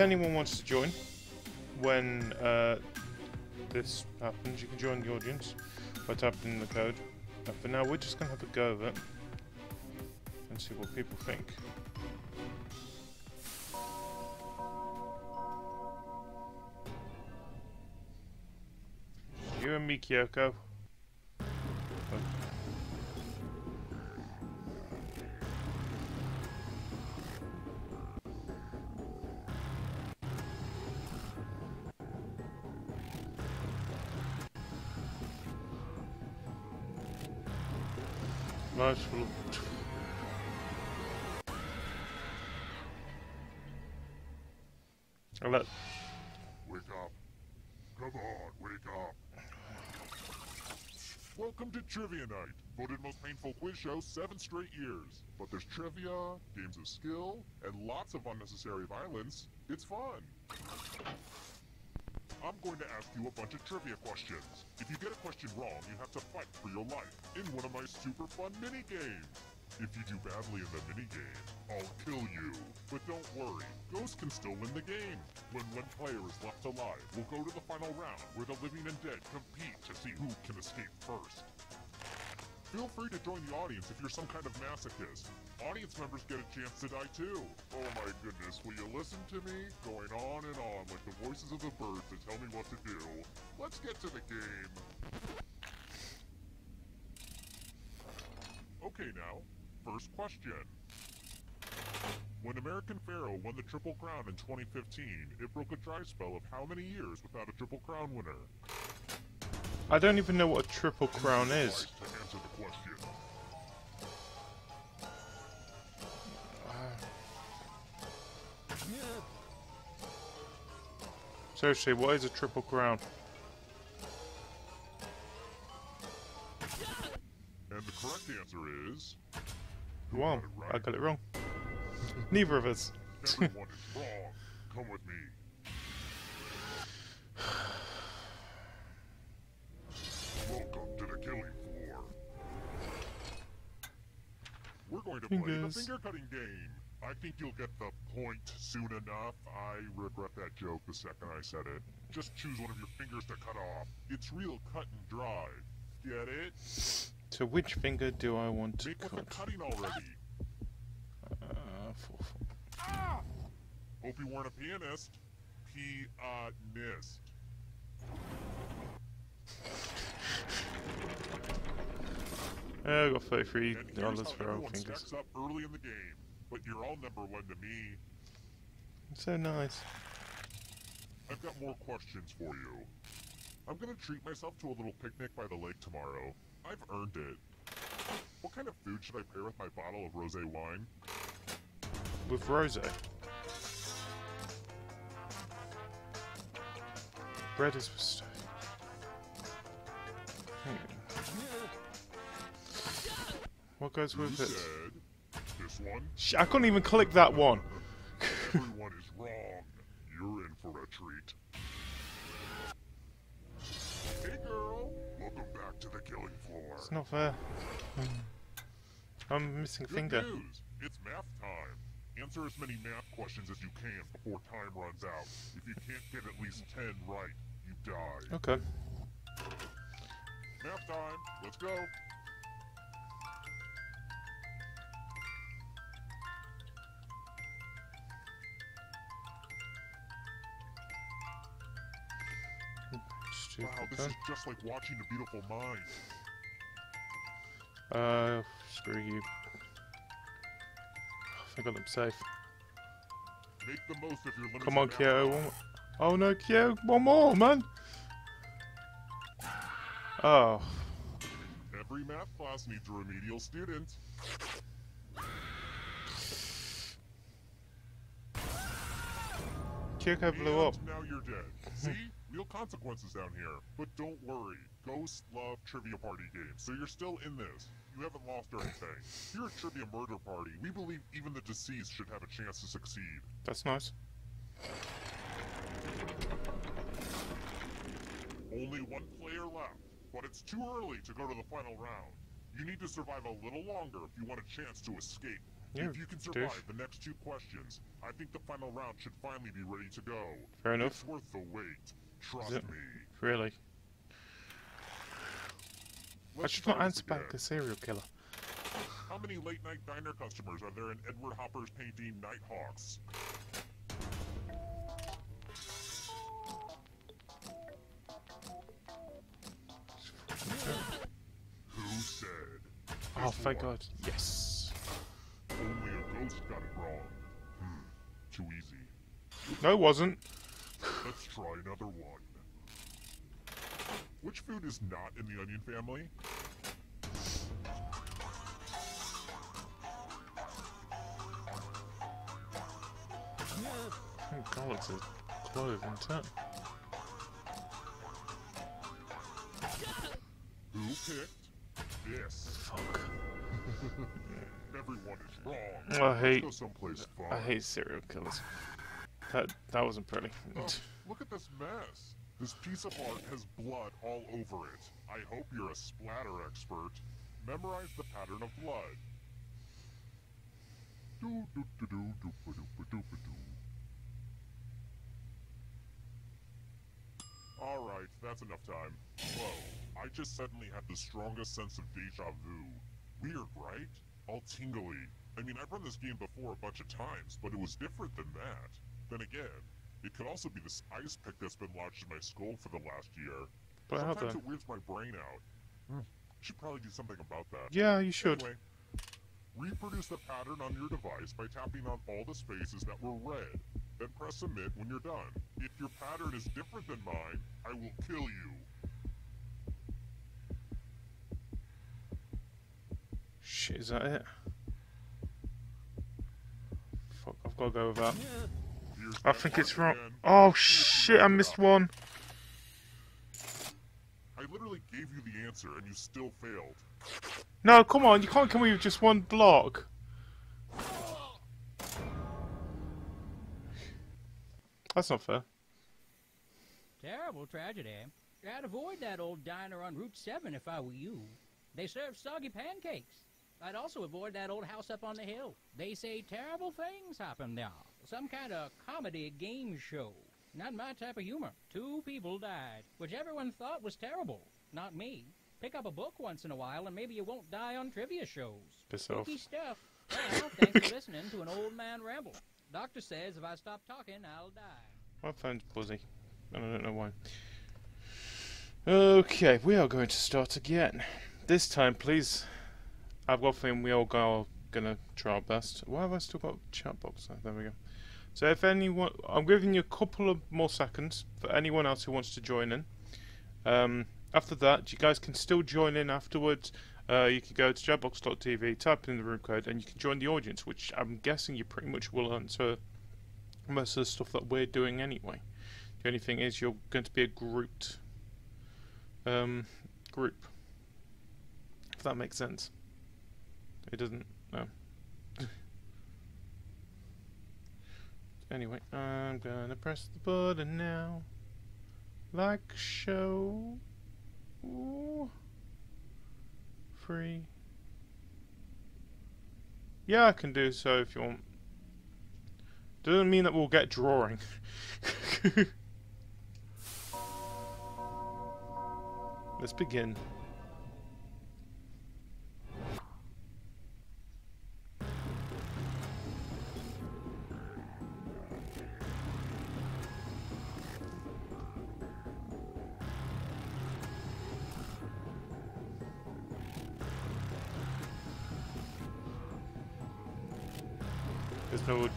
anyone wants to join when uh, this happens, you can join the audience by typing in the code. But for now, we're just going to have a go of it and see what people think. You and me, Kyoko. Night, voted most painful quiz show seven straight years. But there's trivia, games of skill, and lots of unnecessary violence. It's fun. I'm going to ask you a bunch of trivia questions. If you get a question wrong, you have to fight for your life in one of my super fun mini games. If you do badly in the minigame, I'll kill you. But don't worry, Ghost can still win the game. When one player is left alive, we'll go to the final round where the living and dead compete to see who can escape first. Feel free to join the audience if you're some kind of masochist. Audience members get a chance to die too. Oh my goodness, will you listen to me? Going on and on like the voices of the birds that tell me what to do. Let's get to the game. Okay now, First question. When American Pharoah won the Triple Crown in 2015, it broke a dry spell of how many years without a Triple Crown winner? I don't even know what a Triple Crown is. Seriously, what is a Triple Crown? And the correct answer is... Well, I got it wrong. Neither of us. Everyone is wrong. Come with me. To play the finger cutting game. I think you'll get the point soon enough. I regret that joke the second I said it. Just choose one of your fingers to cut off. It's real cut and dry. Get it? So which finger do I want to Make with the cut? cutting already. Uh, four, four. Ah! Hope you weren't a pianist. Pianist. Yeah, I got thirty-three dollars for all everyone fingers. up early in the game. But you're all number one to me. So nice. I've got more questions for you. I'm gonna treat myself to a little picnic by the lake tomorrow. I've earned it. What kind of food should I pair with my bottle of rosé wine? With rose. Bread is. Hmm. What goes with it? said this one? Sh I couldn't even click that one. Everyone is wrong. You're in for a treat. Hey girl, welcome back to the killing floor. It's not fair. I'm missing a Good finger. news! It's math time. Answer as many math questions as you can before time runs out. If you can't get at least 10 right, you die. Okay. Math time. Let's go. Stupid. Wow, this is just like watching a beautiful mind. Uh, screw you. I think I'm safe. Make the most of your Come on, Kyo. Oh no, Kyo. One more, man. Oh. Every math class needs a remedial student. Kyoko blew up. Now you're dead. See? Real consequences down here. But don't worry. Ghosts love trivia party games, so you're still in this. You haven't lost or anything. Here at Trivia Murder Party, we believe even the deceased should have a chance to succeed. That's nice. Only one player left, but it's too early to go to the final round. You need to survive a little longer if you want a chance to escape. Yeah, if you can survive the next two questions, I think the final round should finally be ready to go. Fair enough. It's worth the wait. Trust me. Really? I Let's should not answer back the serial killer. How many late night diner customers are there in Edward Hopper's painting Nighthawks? Who said? Oh, Guess thank what? God. Yes. Only a ghost got it wrong. Hmm. Too easy. No, it wasn't. Try another one. Which food is not in the onion family? Thank God it's a clove in turn. Who picked this? Fuck. Everyone is wrong. I hate- go someplace fun. I hate serial killers. That that wasn't pretty. Oh, look at this mess. This piece of art has blood all over it. I hope you're a splatter expert. Memorize the pattern of blood. Do do do do do do do do. All right, that's enough time. Whoa, I just suddenly had the strongest sense of deja vu. Weird, right? All tingly. I mean, I've run this game before a bunch of times, but it was different than that. Then again, it could also be this ice pick that's been lodged in my skull for the last year. But how Sometimes the? it weirds my brain out. Hmm. Should probably do something about that. Yeah, you should. Anyway, reproduce the pattern on your device by tapping on all the spaces that were red. Then press submit when you're done. If your pattern is different than mine, I will kill you. Shit, is that it? Fuck, I've got to go with that. Here's I think it's wrong. again. Oh See if you shit, I missed up. one. I literally gave you the answer and you still failed. No, come on, you can't come with just one block. That's not fair. Terrible tragedy. I'd avoid that old diner on Route 7 if I were you. They serve soggy pancakes. I'd also avoid that old house up on the hill. They say terrible things happen there. Some kind of comedy game show. Not my type of humor. Two people died, which everyone thought was terrible. Not me. Pick up a book once in a while and maybe you won't die on trivia shows. Piss off. Spooky stuff. Well, thanks for listening to an old man ramble. Doctor says if I stop talking, I'll die. My phone's buzzy, and I don't know why. Okay, we are going to start again. This time, please. I've got a feeling we all go, gonna try our best. Why have I still got Jackbox? there? There we go. So if anyone, I'm giving you a couple of more seconds for anyone else who wants to join in. Um, after that, you guys can still join in afterwards. Uh, you can go to jackbox.tv, type in the room code, and you can join the audience, which I'm guessing you pretty much will answer most of the stuff that we're doing anyway. The only thing is you're going to be a grouped um, group. If that makes sense. It doesn't. No. Anyway, I'm gonna press the button now. Like show. Ooh. Free. Yeah, I can do so if you want. Doesn't mean that we'll get drawing. Let's begin.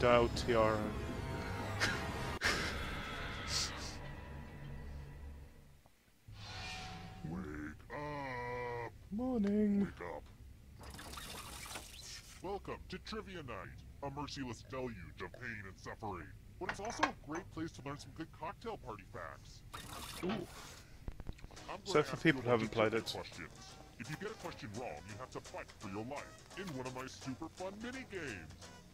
Dial tiara. Wake up! Morning. Wake up. Welcome to Trivia Night, a merciless deluge of pain and suffering. But it's also a great place to learn some good cocktail party facts. Ooh. So for people who haven't played it. Questions. If you get a question wrong, you have to fight for your life in one of my super fun mini games.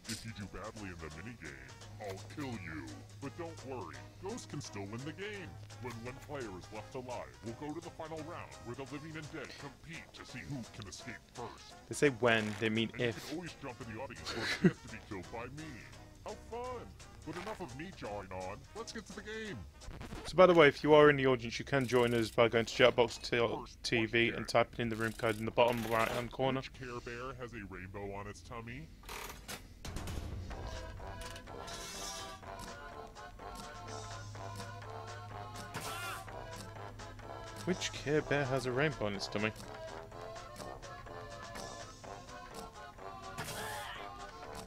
If you do badly in the minigame, I'll kill you. But don't worry, Ghost can still win the game. When one player is left alive, we'll go to the final round where the living and dead compete to see who can escape first. They say when, they mean And if. you can always jump in the audience for a to be killed by me. How fun! But enough of me jawing on. Let's get to the game. So by the way, if you are in the audience, you can join us by going to Jackbox TV and typing in the room code in the bottom right hand corner. Care Bear has a rainbow on its tummy? Which Care Bear has a rainbow on its tummy?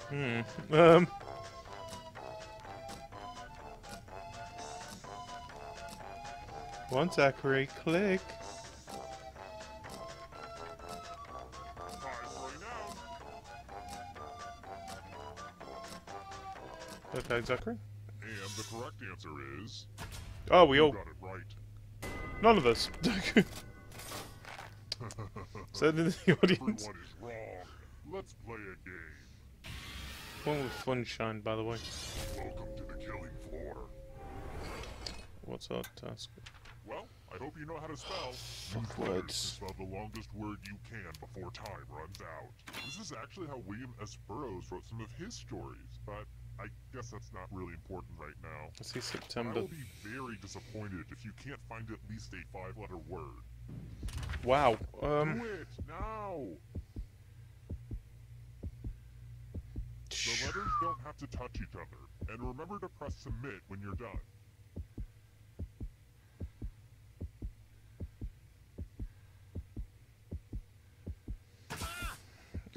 Hmm. Um. One Zachary, click. Time's running out. Okay, Zachary. And the correct answer is Oh, we all. got it right. None of us. so in the audience. Is wrong. Let's play a game. One with Funshine, by the way. Welcome to the killing floor. What's our task? Well, I hope you know how to spell. Fuck Use letters words. Spell the longest word you can before time runs out. This is actually how William S. Burroughs wrote some of his stories, but I guess that's not really important right now. I see I September. will be very disappointed if you can't find at least a five-letter word. Wow. Um. Do it now. The letters don't have to touch each other, and remember to press submit when you're done.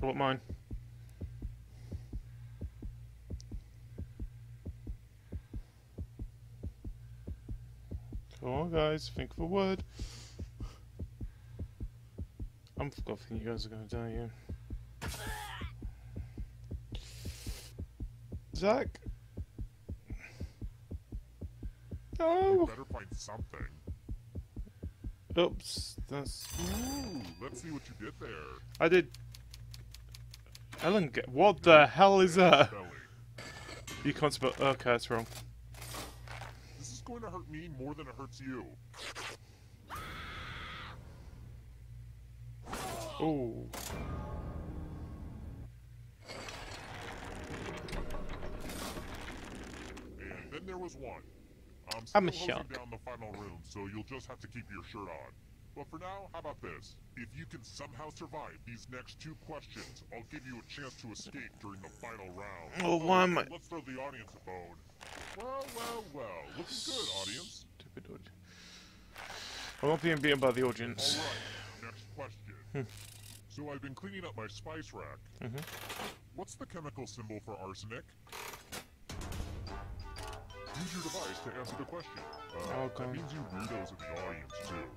I want mine. Come on, guys. Think of a word. I'm forgetting you guys are gonna die here. Zach. You better find something. Oops. That's. Ooh, let's see what you did there. I did. Ellen, get what the hell is that? You can't spell. Okay, that's wrong. Going to hurt me more than it hurts you. Oh. And then there was one. I'm still I'm a hosing shock. down the final room, so you'll just have to keep your shirt on. But for now, how about this? If you can somehow survive these next two questions, I'll give you a chance to escape during the final round. Oh, why am I- Let's throw the audience a bone. Well, well, well. Looking good, audience. Stupid audience. I'm not being beaten by the audience. Alright, next question. so I've been cleaning up my spice rack. Mhm. What's the chemical symbol for arsenic? Use your device to answer the question. Uh, Okay. That means you weirdos in the audience, too.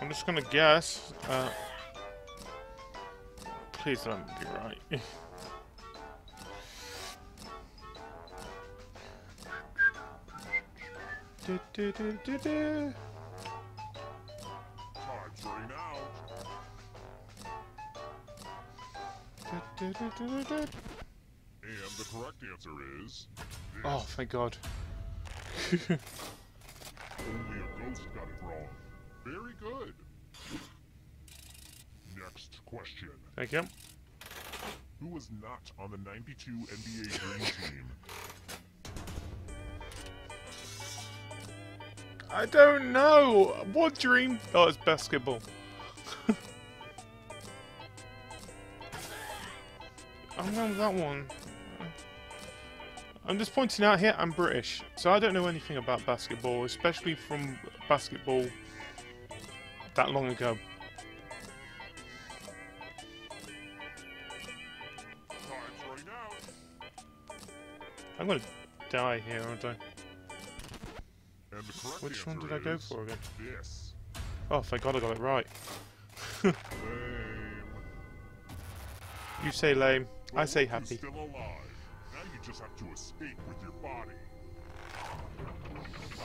I'm just gonna guess. Uh, please let me be right. Time's running out. Du, du, du, du, du. And the correct answer is... This. Oh, thank God. Only a ghost got it wrong. Very good. Next question. Thank you. Who was not on the 92 NBA Dream Team? I don't know. What dream? Oh, it's basketball. I'm going with that one. I'm just pointing out here, I'm British, so I don't know anything about basketball, especially from basketball that long ago. I'm gonna die here, aren't I? And Which one did I go for again? This. Oh, thank God I got it right. Lame. You say lame, I say happy. Still alive. Now you just have to escape with your body.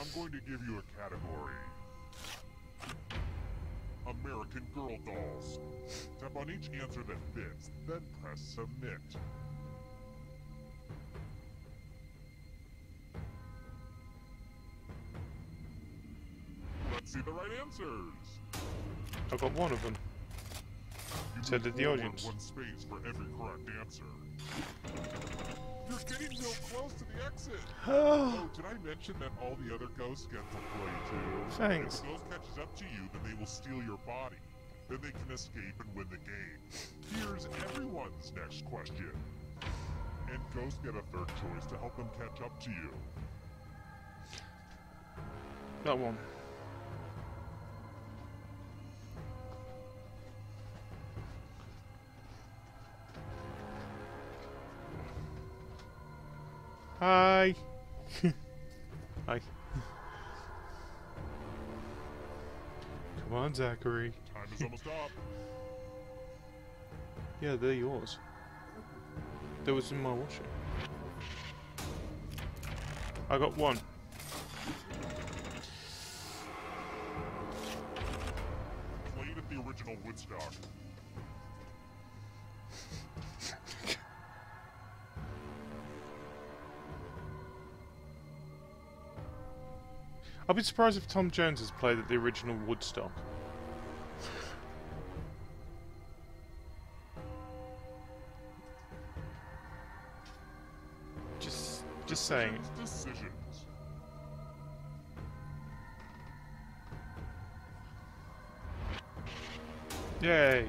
I'm going to give you a category. American Girl dolls. Tap on each answer that fits, then press submit. Let's see the right answers. I got one of them. You So did the audience. One space for every correct answer. You're getting real close to the exit. Oh, did I mention that all the other ghosts get to play too? Thanks. If the ghost catches up to you, then they will steal your body. Then they can escape and win the game. Here's everyone's next question. And ghosts get a third choice to help them catch up to you. That one. Hi. Hi. Come on, Zachary. Time is almost up. Yeah, they're yours. That was in my washing. I got one. Be surprised if Tom Jones has played at the original Woodstock. Just, just saying. Decisions. Yay!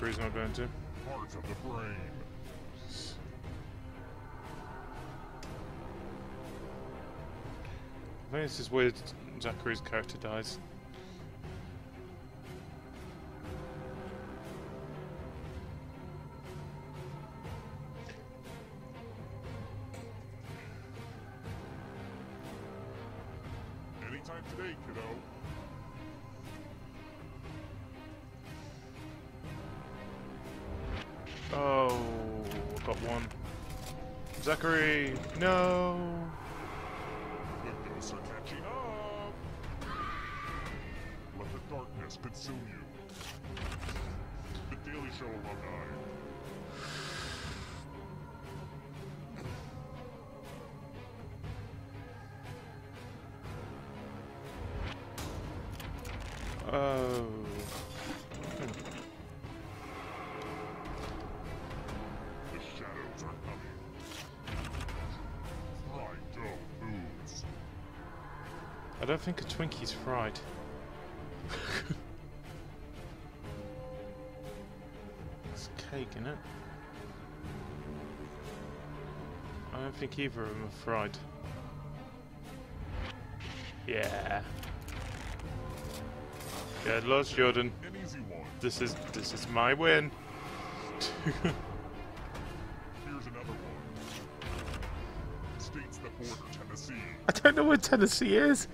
Going to. Parts of the brain. I think this is where Zachary's character dies. Oh. I don't think a Twinkie's fried. it's cake, in it? I don't think either of them are fried. Yeah. Good loss, Jordan. An easy one. This is this is my win. Here's another one. States that border Tennessee. I don't know where Tennessee is.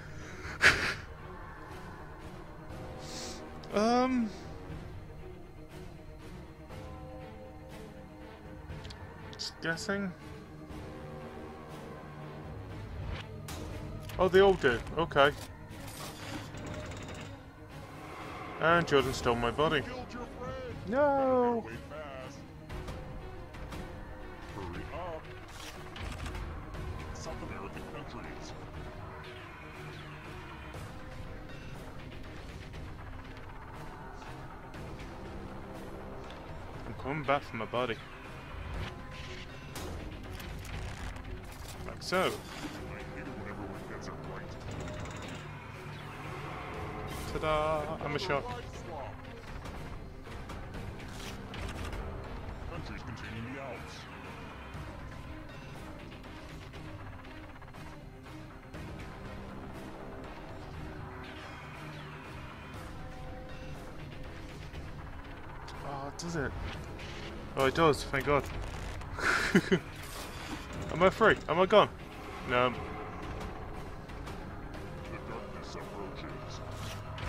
um. Just guessing. Oh, they all do. Okay. And Jordan stole my body. Killed your friend. No. Way fast. Hurry up. South American countries. I'm coming back for my body. Like so. Ta-da! I'm a shock. Another right swap. Countries containing the Alps. Oh, does it? Oh, it does, thank God. Am I free? Am I gone? No,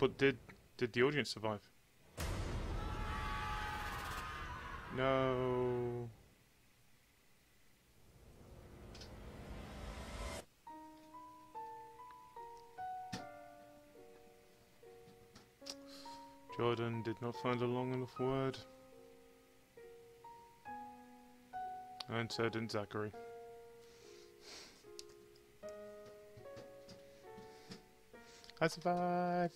but did did the audience survive? No. Jordan did not find a long enough word. And so didn't Zachary. I survived!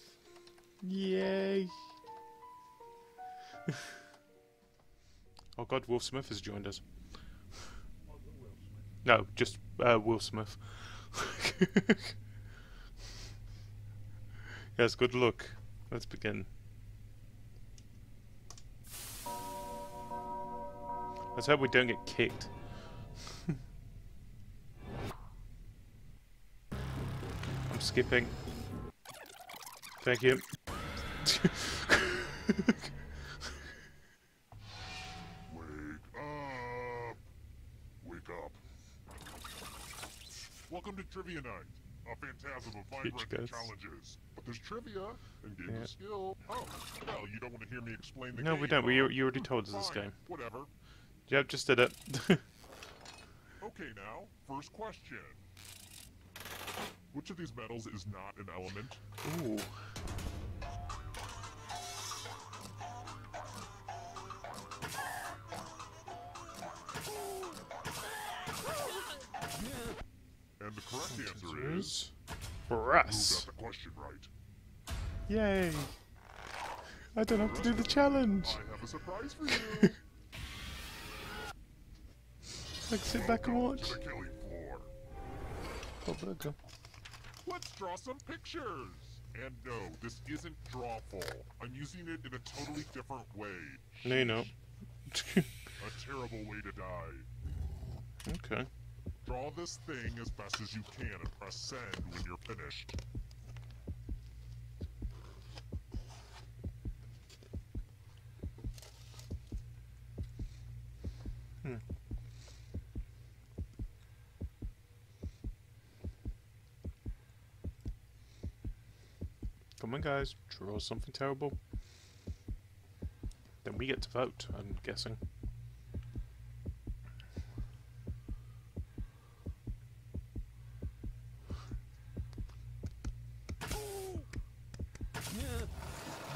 Yay! oh god, Will Smith has joined us. No, just uh, Will Smith. yes, good luck. Let's begin. Let's hope we don't get kicked. I'm skipping. Thank you. Wake up! Wake up. Welcome to Trivia Night, a phantasm of vibrant challenges. But there's trivia and games Yeah. of skill. Oh, well, you don't want to hear me explain the No, game. we don't. We, you already told us this game. Whatever. Yep, just did it. Okay, now, first question. Which of these metals is not an element? Ooh. And the correct answer is For who got the question right. Yay. I don't have to do the challenge. I have a surprise for you. I can sit back and watch. To the killing floor. Oh, burger. Let's draw some pictures. And no, this isn't drawful. I'm using it in a totally different way. No, you're not. A terrible way to die. okay. Draw this thing as best as you can and press send when you're finished. Hmm. Come on, guys. Draw something terrible. Then we get to vote, I'm guessing.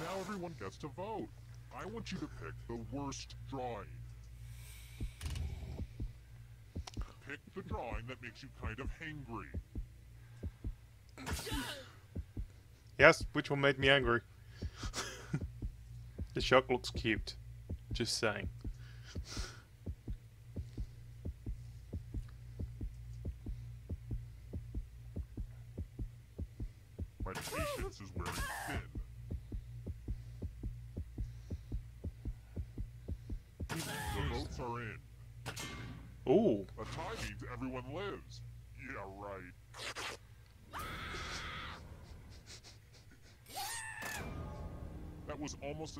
Now everyone gets to vote. I want you to pick the worst drawing. Pick the drawing that makes you kind of hangry. Yes, which one made me angry? the shark looks cute. Just saying. My patience is wearing thin. The votes are in. Ooh. A tie means everyone lives. Yeah, right. That was almost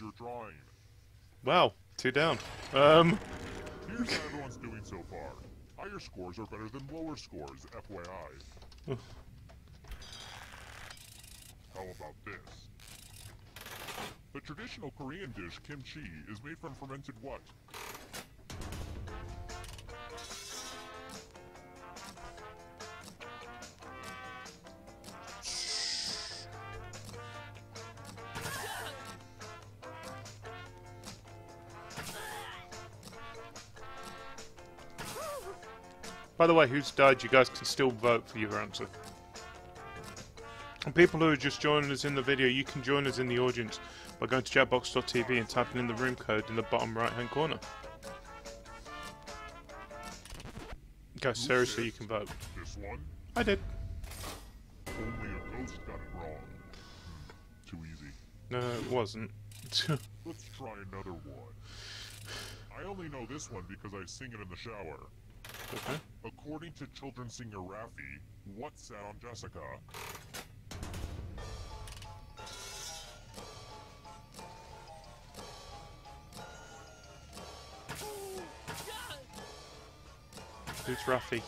as painful your drawing. Wow. Two down. Um. Here's how everyone's doing so far. Higher scores are better than lower scores, FYI. How about this? The traditional Korean dish kimchi is made from fermented what? By the way, who's died? You guys can still vote for your answer. And people who are just joining us in the video, you can join us in the audience by going to jackbox.tv and typing in the room code in the bottom right hand corner. Guys, seriously, you can vote. This one? I did. Only a ghost got it wrong. Too easy. No, it wasn't. Let's try another one. I only know this one because I sing it in the shower. Okay. According to children singer Raffi, what sat on Jessica? Who's Raffi?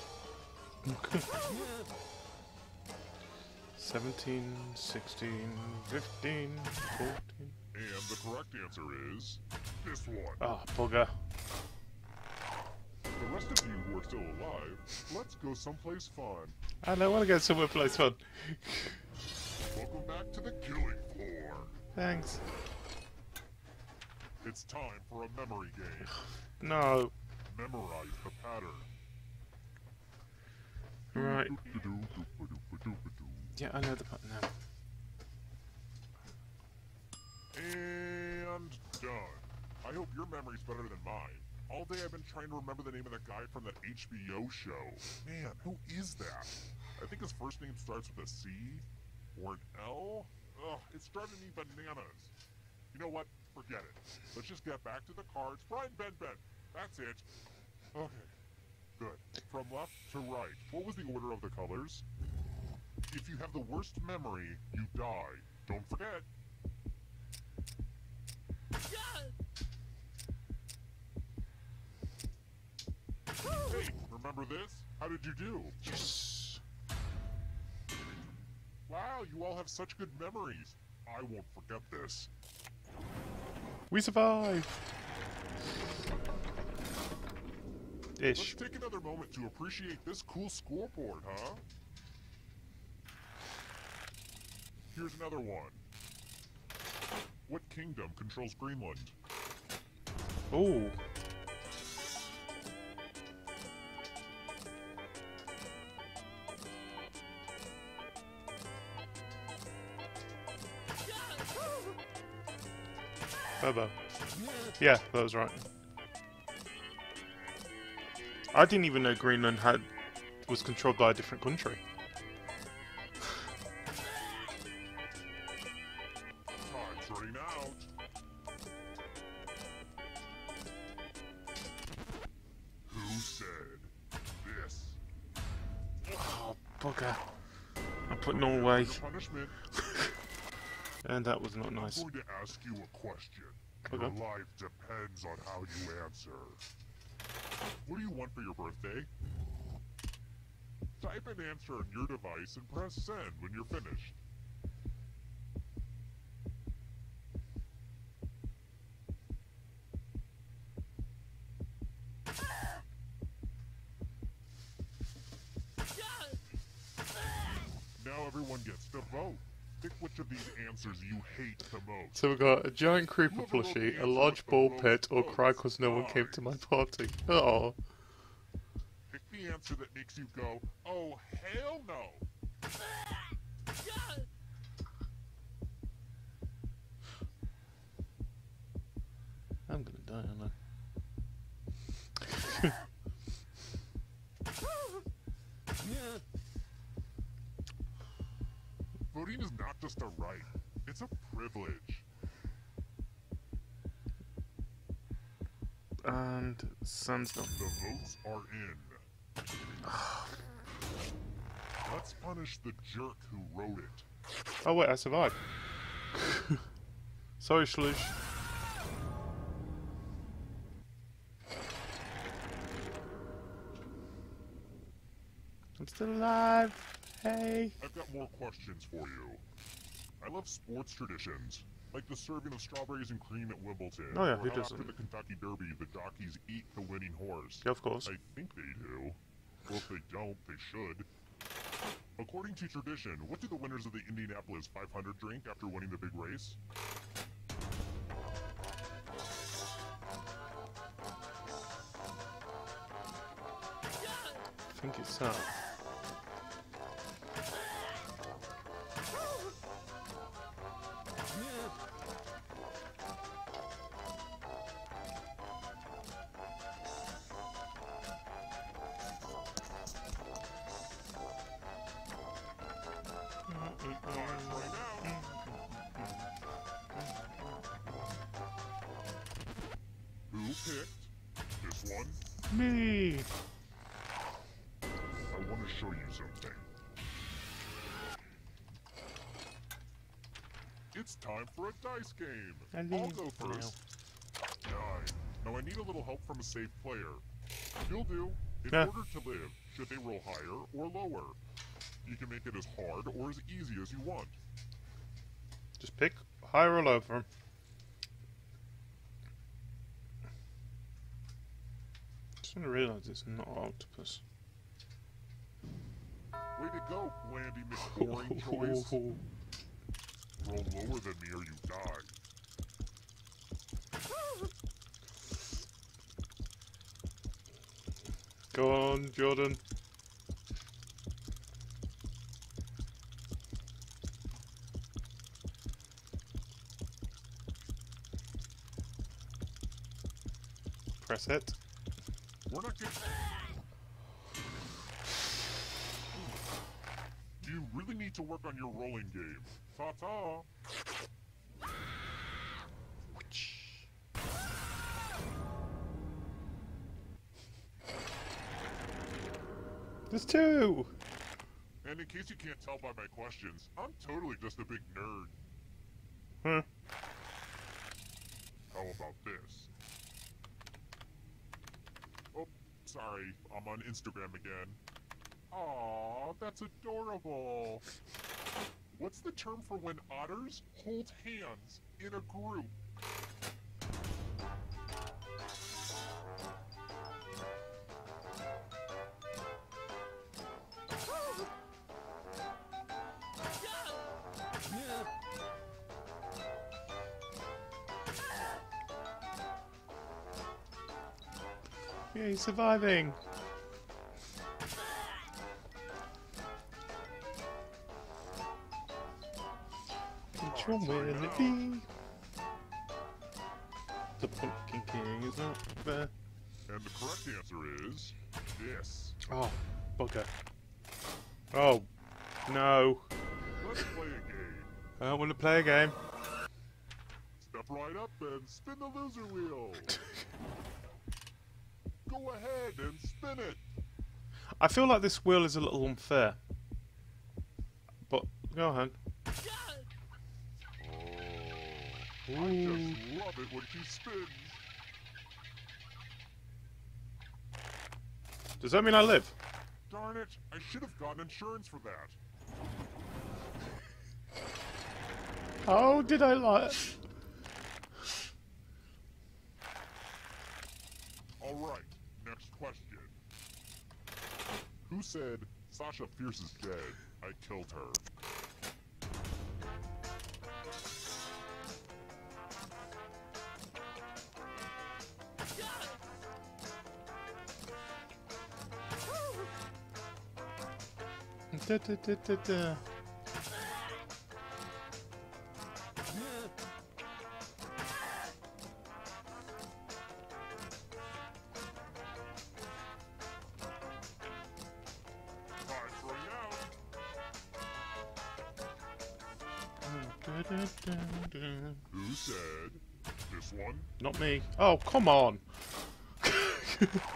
17, 16, 15, 14. And the correct answer is this one. Oh, bugger. Rest of you who are still alive, let's go someplace fun. I don't want to go somewhere place fun. Welcome back to the killing floor. Thanks. It's time for a memory game. No. Memorize the pattern. Right. Yeah, I know the button now. And done. I hope your memory's better than mine. All day I've been trying to remember the name of that guy from that HBO show. Man, who is that? I think his first name starts with a C or an L. Ugh, it's driving me bananas. You know what? Forget it. Let's just get back to the cards. Brian Ben Ben. That's it. Okay. Good. From left to right. What was the order of the colors? If you have the worst memory, you die. Don't forget. Hey, remember this? How did you do? Yes. Wow, you all have such good memories. I won't forget this. We survive. Let's take another moment to appreciate this cool scoreboard, huh? Here's another one. What kingdom controls Greenland? Oh. Bobo. Yeah, that was right. I didn't even know Greenland had was controlled by a different country. Time's running. Who said this? Oh, bugger. I put no away, Your punishment. And that was not nice. I'm going to ask you a question. Okay. Your life depends on how you answer. What do you want for your birthday? Type an answer on your device and press send when you're finished. Now everyone gets to vote. Pick which of these answers you hate the most. So we've got a giant creeper plushie, a large ball pit, or cry cause no one came to my party. Oh. Pick the answer that makes you go, oh hell no. I'm gonna die, aren't I? Voting is not just a right, it's a privilege. And sun's. The votes are in. Let's punish the jerk who wrote it. Oh wait, I survived. Sorry, Slush. I'm still alive. Hey. I've got more questions for you. I love sports traditions, like the serving of strawberries and cream at Wimbledon. Oh, yeah, or how doesn't? After the Kentucky Derby, the jockeys eat the winning horse. Yeah, of course. I think they do. Well, if they don't, they should. According to tradition, what do the winners of the Indianapolis 500 drink after winning the big race? I think it's uh, dice game. I I'll go first. Nine. Now I need a little help from a safe player. You'll do. In Yeah. order to live, should they roll higher or lower? You can make it as hard or as easy as you want. Just pick higher or lower for him. Just want to realise it's not an octopus. Way to go, Blandy McBoring choice. Roll lower than me or you die. Go on, Jordan. Press it. We're not getting. You really need to work on your rolling game. Ta ta. There's two! And in case you can't tell by my questions, I'm totally just a big nerd. Huh. How about this? Oh, sorry, I'm on Instagram again. Aw, that's adorable. What's the term for when otters hold hands in a group? Yeah, he's surviving. Will it be? The Pumpkin King is up there. And the correct answer is this. Oh, bugger. Oh, no. Let's play a game. I don't want to play a game. Step right up and spin the loser wheel. Go ahead and spin it. I feel like this wheel is a little unfair. But, go ahead. I just love it when she spins. Does that mean I live? Darn it, I should have gotten insurance for that. How did I like Alright, next question. Who said Sasha Fierce is dead? I killed her. Da, da, da. Who said this one? Not me. Oh, come on.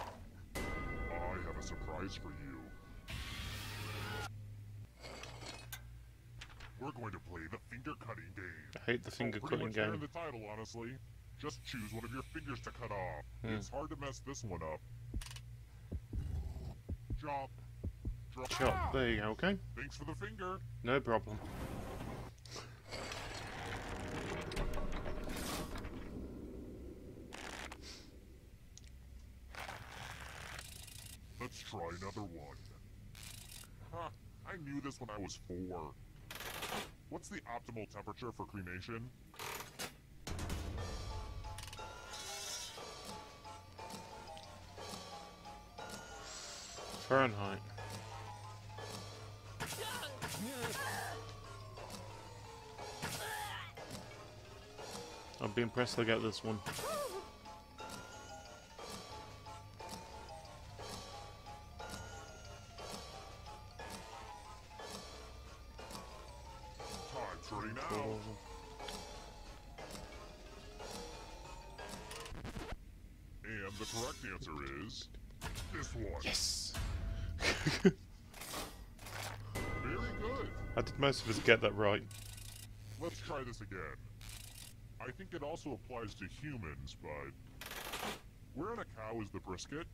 finger pretty cutting much there in game. the title, honestly. Just choose one of your fingers to cut off. Hmm. It's hard to mess this one up. Chop. Drop. Chop. There you go, okay? Thanks for the finger. No problem. Let's try another one. Huh, I knew this when I was four. What's the optimal temperature for cremation? Fahrenheit. I'd be impressed to get this one. Let's get that right. Let's try this again. I think it also applies to humans, but... Where on a cow is the brisket?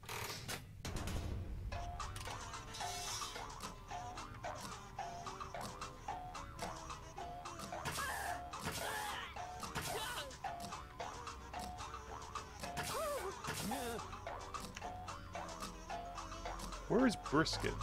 Where is brisket?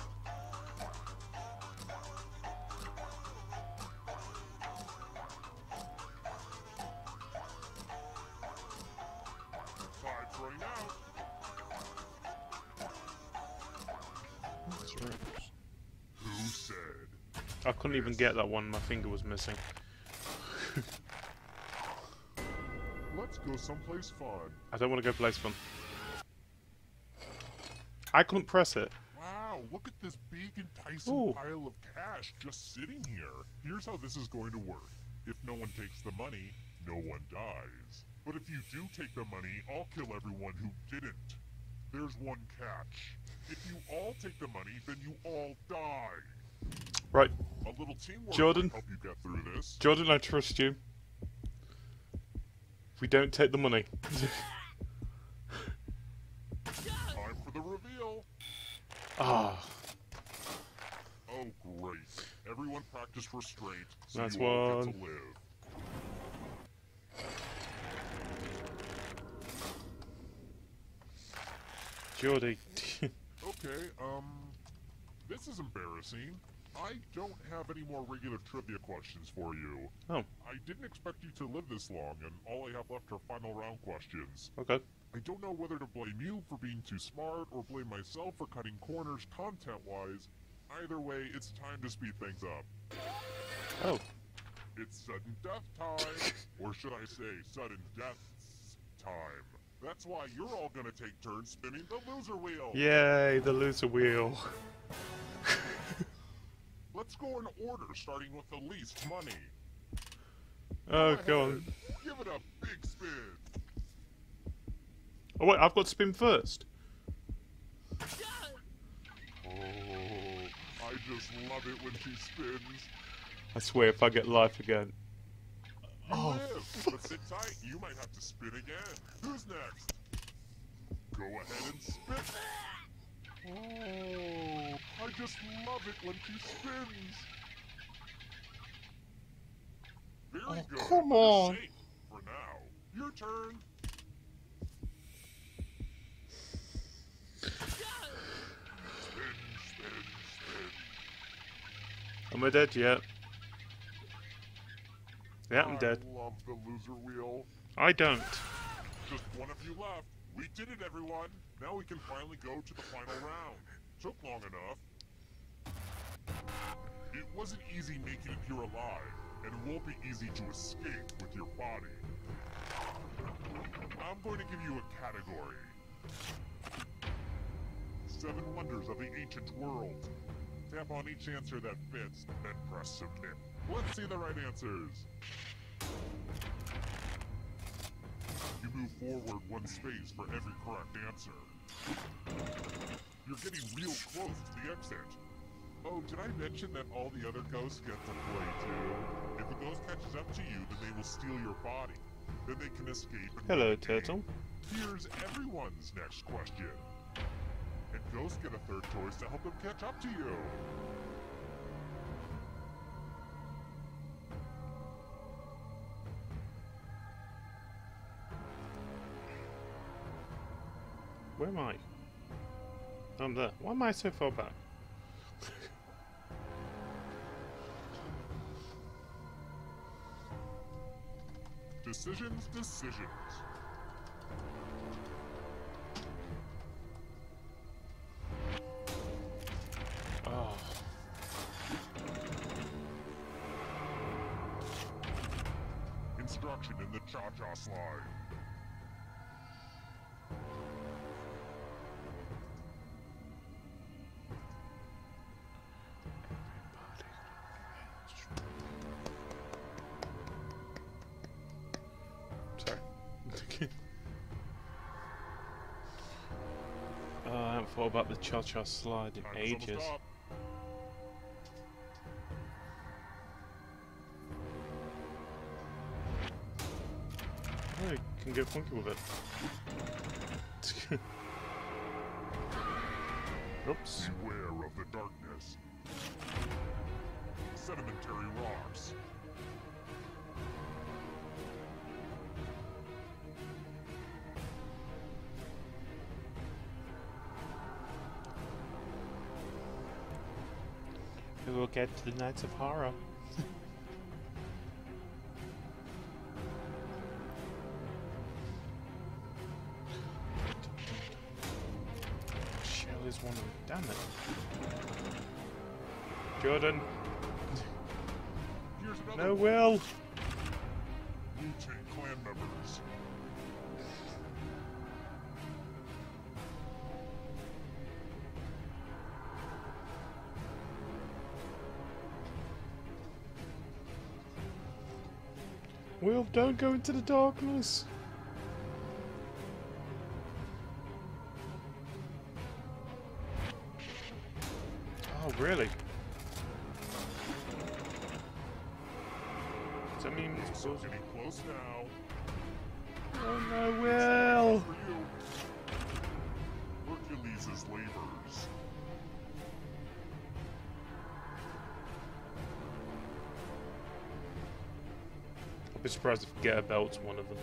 Couldn't even get that one. My finger was missing. Let's go someplace fun. I don't want to go place fun. I couldn't press it. Wow, look at this big enticing Ooh. pile of cash just sitting here. Here's how this is going to work. If no one takes the money, no one dies. But if you do take the money, I'll kill everyone who didn't. There's one catch. If you all take the money, then you all die. Right, A little teamwork Jordan? help you get through this. Jordan, I trust you. We don't take the money. Time for the reveal. Ah, Oh, great. Everyone practice restraint so That's all one. to live. Jordy. Okay, um, this is embarrassing. I don't have any more regular trivia questions for you. oh, I didn't expect you to live this long, and all I have left are final round questions. okay. I don't know whether to blame you for being too smart or blame myself for cutting corners content-wise. Either way, it's time to speed things up. Oh, It's sudden death time, or should I say, sudden deaths time. That's why you're all gonna take turns spinning the loser wheel. yay, the loser wheel. Let's go in order, starting with the least money. Oh, Go go on. Give it a big spin. Oh, wait, I've got to spin first. Oh, I just love it when she spins. I swear, if I get life again. You Oh, live, but sit tight. You might have to spin again. Who's next? Go ahead and spin. Oh, I just love it when she spins. Very Oh, good. come on. For now. Your turn. Spin, spin, spin. Am I dead yet? Yeah, I'm I dead. love the loser wheel. I don't. Just one of you left. We did it, everyone. Now we can finally go to the final round. Took long enough. It wasn't easy making it here alive, and it won't be easy to escape with your body. I'm going to give you a category. Seven wonders of the ancient world. Tap on each answer that fits, then press submit. Let's see the right answers. You move forward one space for every correct answer. You're getting real close to the exit. Oh, did I mention that all the other ghosts get to play too? If a ghost catches up to you, then they will steal your body. Then they can escape and Hello, turtle. Here's everyone's next question. And ghosts get a third choice to help them catch up to you. Where am I? I'm there. Why am I so far back? Decisions, decisions. Cha-cha slide in Time is almost ages. you can get funky with it. Oops. Beware of the darkness. Sedimentary rocks. We will get to the Nights of Horror. Shell is one of them. Damn it. Jordan. No, one. Will. Don't go into the darkness. Oh, really? Get a Belt's one of them.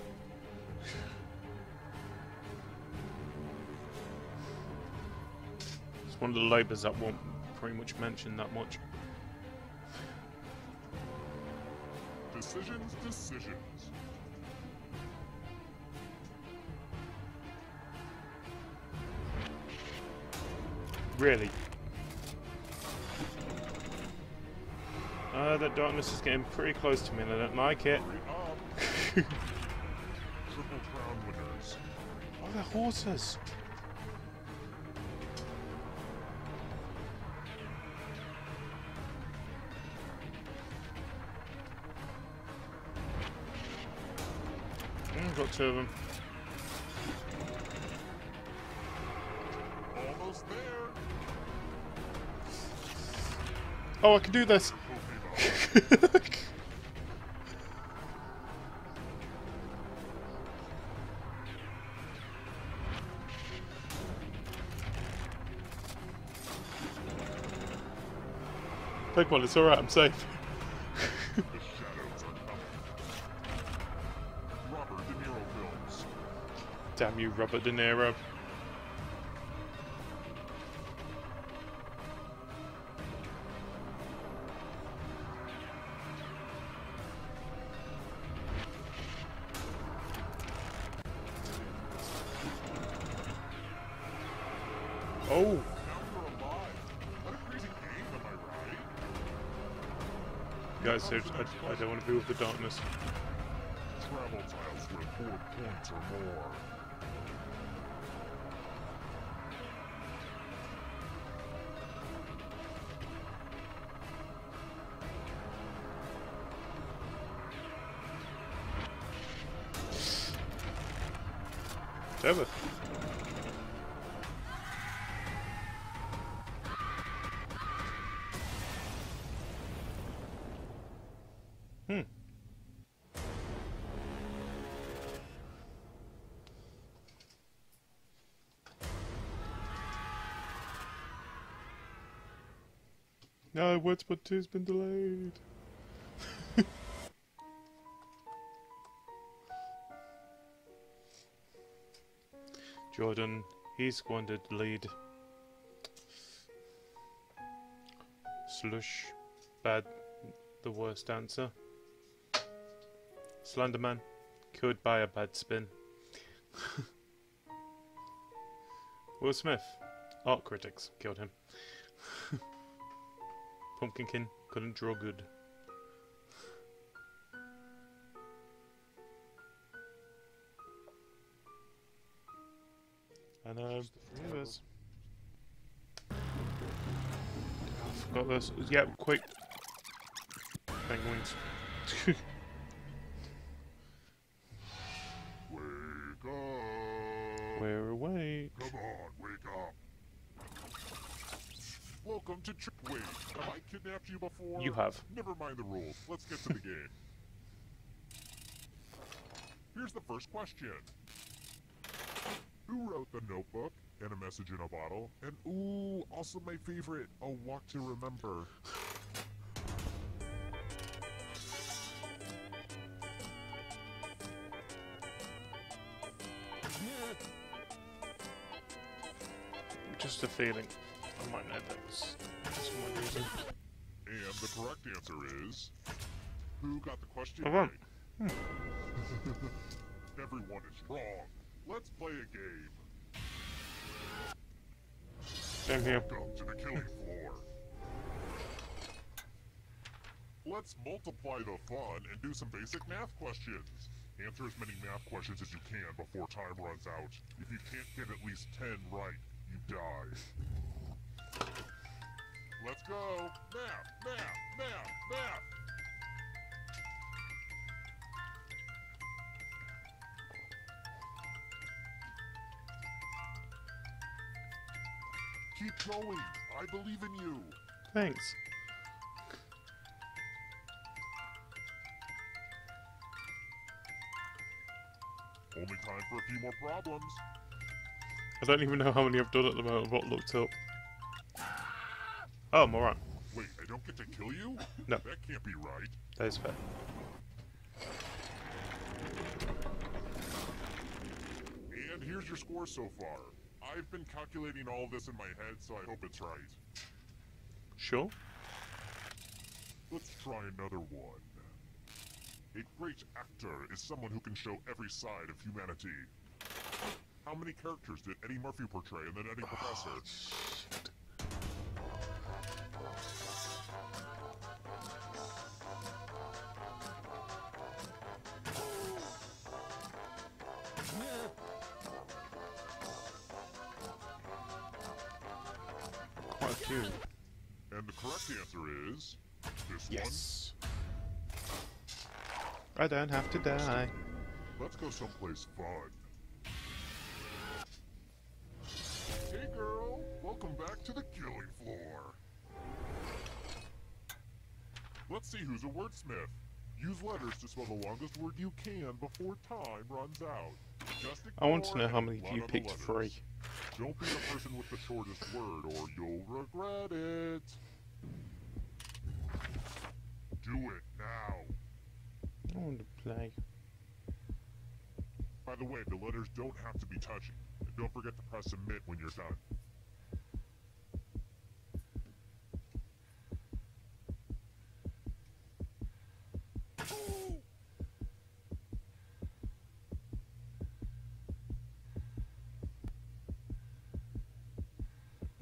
it's one of the labours that won't pretty much mention that much. Decisions, decisions. Really? Uh, that darkness is getting pretty close to me and I don't like it. Hurry up. Triple Crown winners. Oh, they're horses. Mm, got two of them. Almost there. Oh, I can do this. Pokemon, it's alright, I'm safe. Damn you, Robert De Niro. Oh, guys, I, I don't want to be with the darkness. Travel tiles worth four points or more. What's but two's been delayed. Jordan, he squandered lead. Slush, bad, the worst answer. Slenderman, killed by a bad spin. Will Smith, art critics killed him. Pumpkin King couldn't draw good. And um, yeah, there's. I forgot this. Yeah, quick. Penguins. You before? You have. Never mind the rules. Let's get to the game. Here's the first question. Who wrote The Notebook and A Message in a Bottle? And ooh, also my favorite, A Walk to Remember. Just a feeling. I might know those. For some reason. The correct answer is... Who got the question right? Hmm. Everyone is wrong. Let's play a game. Same here. Welcome to the killing floor. Let's multiply the fun and do some basic math questions. Answer as many math questions as you can before time runs out. If you can't get at least 10 right, you die. Let's go! Now! Now! Now! math! Keep going! I believe in you! Thanks. Only time for a few more problems. I don't even know how many I've done at the moment. What looked up. Oh, I'm. Wait, I don't get to kill you? No. That can't be right. That is fair. And here's your score so far. I've been calculating all this in my head, so I hope it's right. Sure. Let's try another one. A great actor is someone who can show every side of humanity. How many characters did Eddie Murphy portray in The Nutty Professor? Quite answer is... This Yes. I don't have to die. Let's go someplace fun. Hey girl, welcome back to the killing floor. Let's see who's a wordsmith. Use letters to spell the longest word you can before time runs out. Just I want to know how many one you of the picked letters. free. Don't be the person with the shortest word or you'll regret it. Do it now. I want to play. By the way, the letters don't have to be touching. And don't forget to press submit when you're done.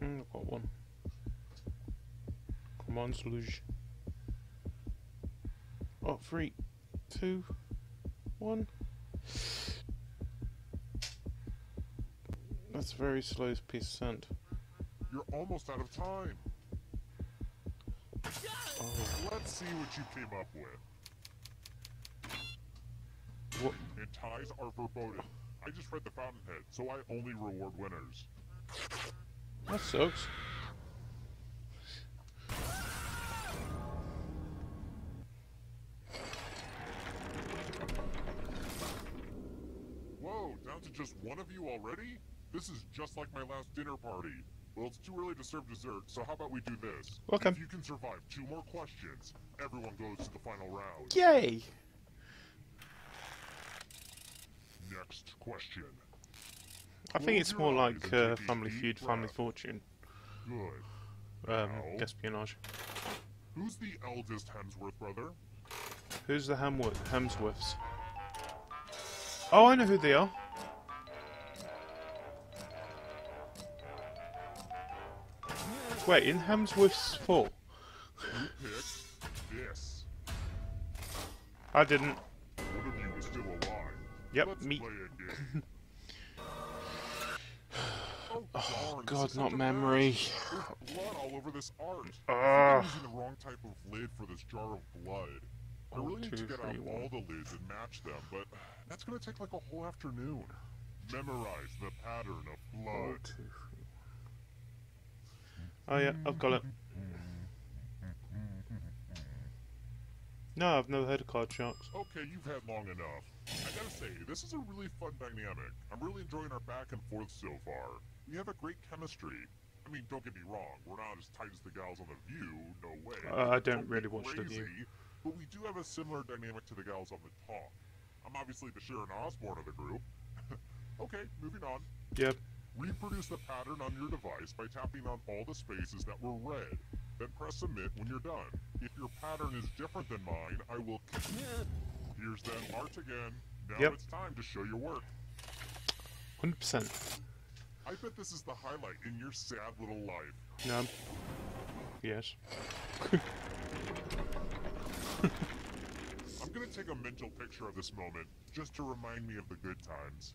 Mm, got one. Come on, Sluge. Three, two, one. That's a very slow piece of sand. You're almost out of time. Oh, Let's see what you came up with. what? And ties are verboten. I just read the Fountainhead, so I only reward winners. That sucks. Already? This is just like my last dinner party. Well, it's too early to serve dessert, so how about we do this? Okay. If you can survive two more questions, everyone goes to the final round. Yay! Next question. I think it's more like uh, Family Feud, Family. Fortune, Good. um, Now- espionage. Who's the eldest Hemsworth brother? Who's the Hemsworths? Oh, I know who they are. Wait, in Hemsworth's 4? Yes. I didn't. One of you is still alive. Yep, Let's me. game. oh, God, not memory. blood all over this art. Ah. I'm using the wrong type of lid for this jar of blood. I really need to get out all the lids and match them, but that's gonna take like a whole afternoon. Memorize the pattern of blood. Oh yeah, I've got it. No, I've never heard of card sharks. Okay, you've had long enough. I gotta say, this is a really fun dynamic. I'm really enjoying our back and forth so far. We have a great chemistry. I mean, don't get me wrong, we're not as tight as the gals on The View, no way. Uh, I don't be really watch The View. But we do have a similar dynamic to the gals on The Talk. I'm obviously the Sharon Osbourne of the group. okay, moving on. Yep. Reproduce the pattern on your device by tapping on all the spaces that were red. then press submit when you're done. If your pattern is different than mine, I will. Here's that art again. Now Yep. it's time to show your work. 100%. I bet this is the highlight in your sad little life. No. Yes. I'm gonna take a mental picture of this moment, just to remind me of the good times.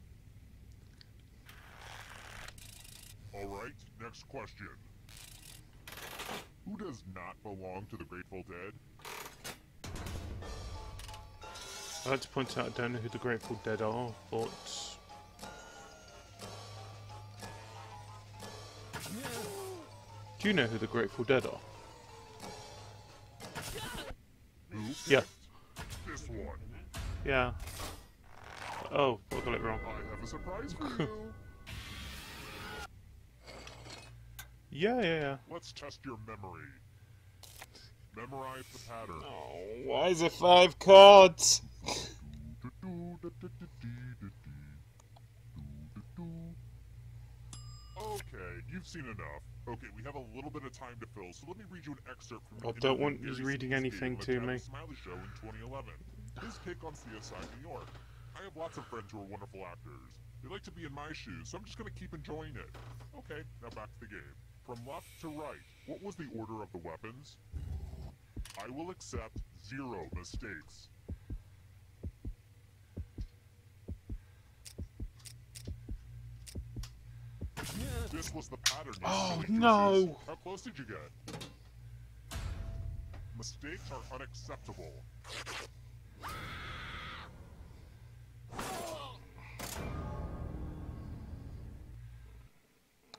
Alright, next question. Who does not belong to the Grateful Dead? I'd like to point out I don't know who the Grateful Dead are, but do you know who the Grateful Dead are? Who? Yeah. This one. Yeah. Oh, I got it wrong. I have a surprise for you. Yeah, yeah, yeah. Let's test your memory. Memorize the pattern. Oh, why is it five cards? Okay, you've seen enough. Okay, we have a little bit of time to fill, so let me read you an excerpt from. I don't want you reading anything to me. Smiley Show in 2011. His take on CSI New York. I have lots of friends who are wonderful actors. They like to be in my shoes, so I'm just gonna keep enjoying it. Okay, now back to the game. From left to right, what was the order of the weapons? I will accept zero mistakes. This was the pattern. Oh, no. How close did you get? Mistakes are unacceptable.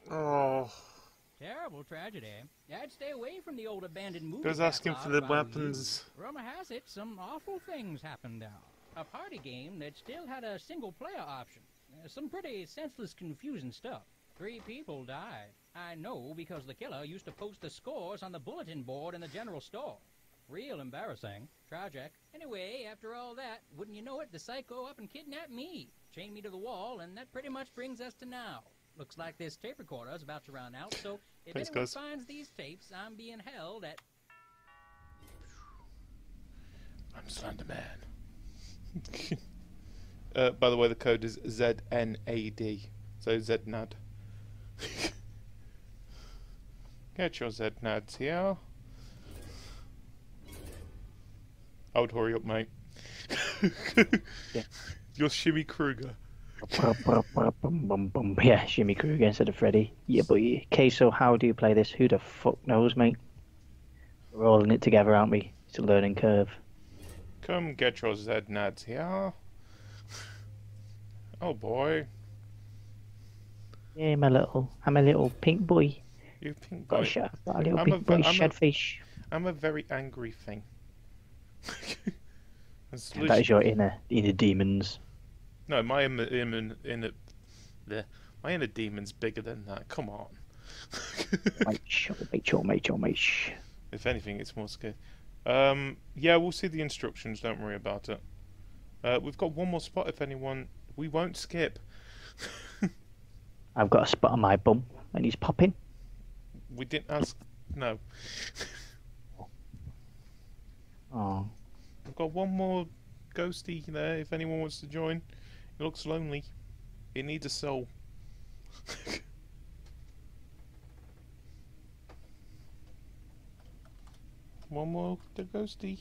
Oh, Terrible tragedy. I'd stay away from the old abandoned movie. goes asking for the if I were you. weapons. Rumor has it some awful things happened down. A party game that still had a single player option. Uh, some pretty senseless, confusing stuff. Three people died. I know because the killer used to post the scores on the bulletin board in the general store. Real embarrassing. Tragic. Anyway, after all that, wouldn't you know it, the psycho up and kidnapped me. Chained me to the wall, and that pretty much brings us to now. Looks like this tape recorder is about to run out, so if Thanks, anyone guys. finds these tapes, I'm being held at I'm Slender Man. uh, by the way, the code is ZNAD, so ZNAD. Get your ZNADs here. I would hurry up, mate. Yeah. You're Shimmy Kruger. Yeah, Jimmy Kruger instead of Freddy. Yeah, but yeah. Okay, so how do you play this? Who the fuck knows, mate? We're all in it together, aren't we? It's a learning curve. Come get your ZNADs here. Oh boy, Yeah, my little, I'm a little pink boy. you pink boy. sh- got a little I'm a pink boy I'm a- shed fish. I'm a very angry thing. That is your inner inner demons. No, my inner, inner, inner, the, my inner demon's bigger than that. Come on. Mate, mate, mate, mate. if anything, it's more scary. Um, yeah, we'll see the instructions. Don't worry about it. Uh, we've got one more spot. If anyone, we won't skip. I've got a spot on my bum, and he's popping. We didn't ask. No, Oh, we've got one more ghosty there. If anyone wants to join, it looks lonely. It needs a soul. one more the ghosty.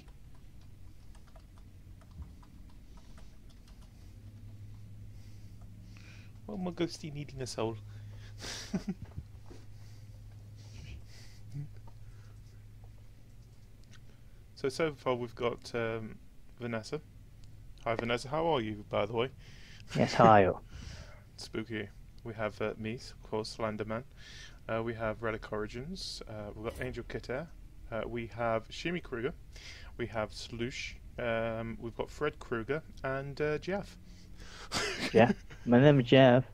One more ghosty needing a soul. so so far we've got um, Vanessa. Hi Vanessa, how are you by the way? Yes, hi. Spooky. We have uh, me, of course, Slenderman. Uh, we have Relic Origins. Uh, we've got Angel Kitty. Uh, we have Shimi Kruger. We have Sloosh. Um, we've got Fred Kruger and uh, Jeff. Jeff. My name is Jeff.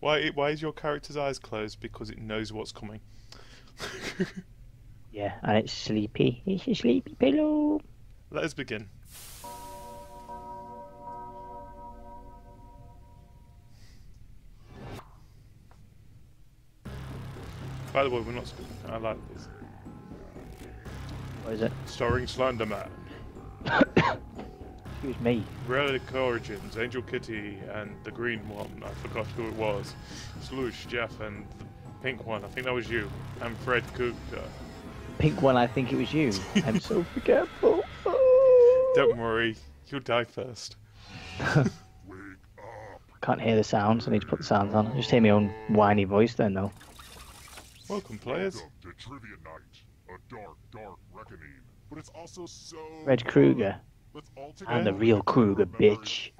Why? Why is your character's eyes closed? Because it knows what's coming. Yeah, and it's sleepy. It's a sleepy pillow. Let us begin. By the way, we're not. I like this. What is it? Starring Slenderman, Excuse me. Relic Origins, Angel Kitty, and the green one. I forgot who it was. Sloosh, Jeff, and the pink one. I think that was you. And Fred Cooper. Pink one, I think it was you. I'm so forgetful. Oh. Don't worry, you'll die first. I can't hear the sounds. I need to put the sounds on. Just hear my own whiny voice then, though. Welcome, players. Welcome to Trivia Night, a dark, dark reckoning. But it's also so. Red. Kruger. Let's all I'm the real Kruger, bitch.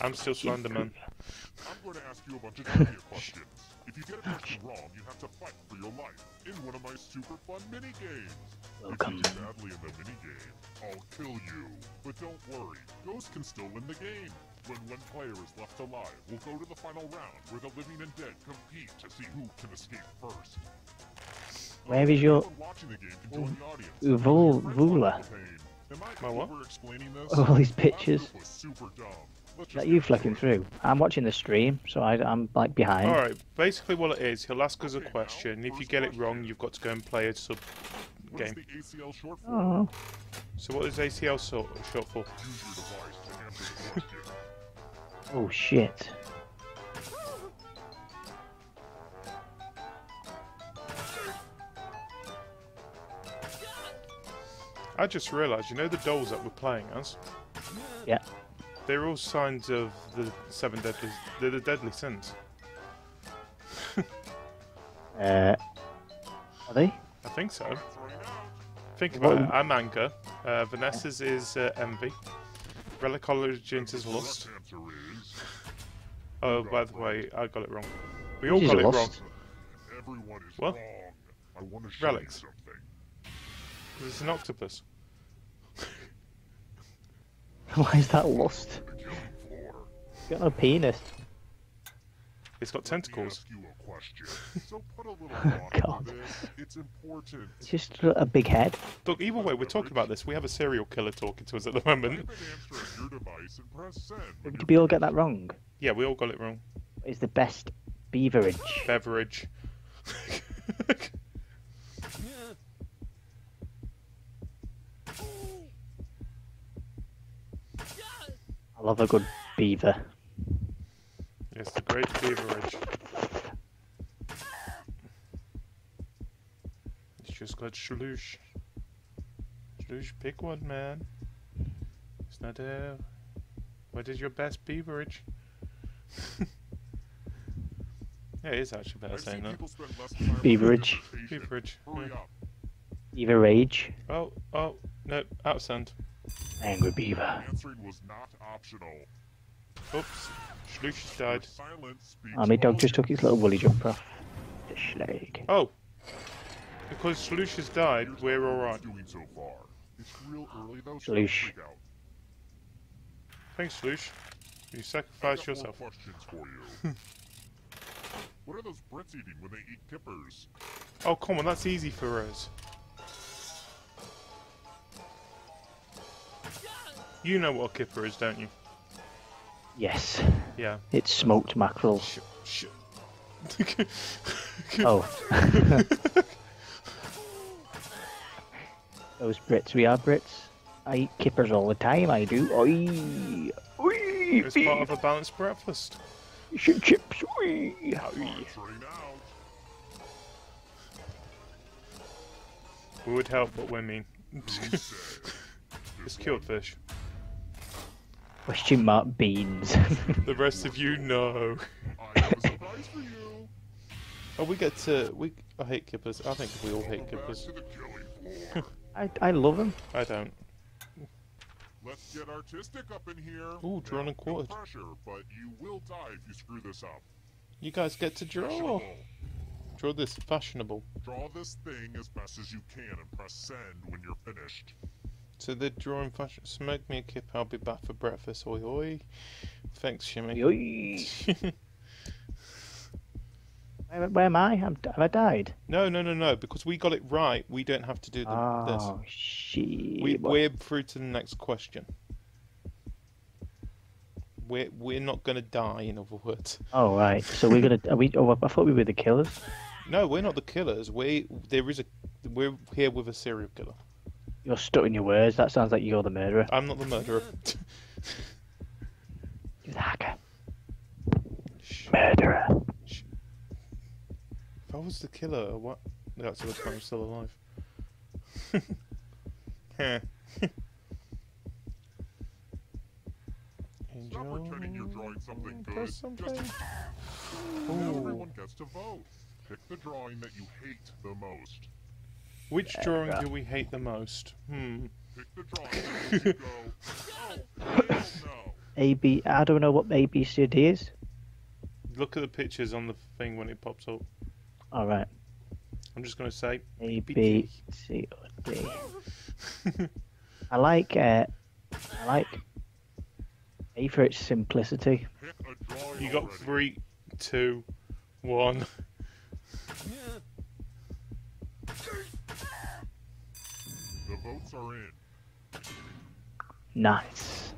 I'm still Slenderman. I'm going to ask you a bunch of trivia questions. If you get a question wrong, you have to fight for your life in one of my super fun mini games. Welcome. If you do badly in the mini game, I'll kill you. But don't worry, Ghost can still win the game. When one player is left alive, we'll go to the final round where the living and dead compete to see who can escape first. Where is your Anyone watching the game can join the audience. Vul- Vula? on the pain. Am I My what? over-explaining this? All these Last pictures. super dumb. Let's Is that you get flicking through? I'm watching the stream, so I, I'm like behind. Alright, basically what it is, he'll ask us a question. If you get it wrong, you've got to go and play a sub game. the ACL short for? Oh, So what is ACL short for? Oh shit. I just realised, you know the dolls that we're playing as? Yeah. They're all signs of the seven deadly, they're the deadly sins. Uh, are they? I think so. Think about What- it. I'm anger. Uh, Vanessa's is uh, envy. Relic Origins is lust. Correct answer Oh, by the way, I got it wrong. We all Which got it wrong. lust? everyone is What? wrong. I want to show Relics. you something. It's an octopus. Why is that lost? The killing floor. It's got no penis. It's got Let me tentacles. ask you a question. So put a little oh, God. this. It's important. It's just a big head. Look, either way, we're talking about this. We have a serial killer talking to us at the moment. an answer on your device and press send. when Did we all get that wrong? Yeah, we all got it wrong. Is the best beaverage? Beverage. I love a good beaver. It's the great beverage. It's just got sloosh. Sloosh, pick one, man. It's not a. What is your best beverage? yeah, it is actually better I've saying that. people spend less time on Beverage. Beverage. Hurry yeah. up. Beaverage. Oh, oh, no, out of sand. Angry beaver. Answering was not optional. Oops, Sloosh has died. silence speaks Oh, dog just took his little woolly jumper off. The schleg. Oh, because Sloosh has died, Here's we're how alright. it's doing so far. It's real early though, so don't Sloosh. freak out. Thanks, Sloosh. You I've more yourself. questions for you. what are those Brits eating when they eat kippers? Oh, come on, that's easy for us. You know what a kipper is, don't you? Yes. Yeah. It's smoked mackerel. Sh- sh- Oh. Those Brits, we are Brits. I eat kippers all the time, I do. Oi! Oi! it's part of a balanced breakfast. Fish and chips, oi! We would help, but we're mean. Who said? it's This cured fish. Question mark beans. The rest of you know. I have a surprise for you. Oh, we get to. We. I hate kippers. I think we all hate kippers. to the killing floor. I, I love them. I don't. Let's get artistic up in here. Ooh, drawn Now, and quartered. No pressure, but you will die if you screw this up. You guys get to draw. Draw this fashionable. Draw this thing as best as you can and press send when you're finished. So they're drawing fashion. Smoke me a kip. I'll be back for breakfast. Oi oi. Thanks, Shimmy. Oi! Where, where am I? I'm, have I died? no, no, no, no. Because we got it right, we don't have to do the, Oh, shit. this. We, What- we're through to the next question. We're we're not gonna die. In other words. Oh, right. So we're gonna. Are we? Oh, I thought we were the killers. No, we're not the killers. We there is a we're here with a serial killer. You're stuck in your words. That sounds like you're the murderer. I'm not the murderer. You're the hacker. Murderer. If I was the killer, what? That's the time I'm still alive. Heh. Stop pretending you're drawing something good. Press Just now everyone gets to vote. Pick the drawing that you hate the most. Which Yeah, drawing yeah. do we hate the most? Hmm. Pick the drawing that you go, oh, no. A B. I don't know what A B C D is. Look at the pictures on the thing when it pops up. All right. I'm just gonna say A B C or D. I like. Uh, I like. A for its simplicity. Pick a drawing you got already. three, two, one. The votes are in. Nice.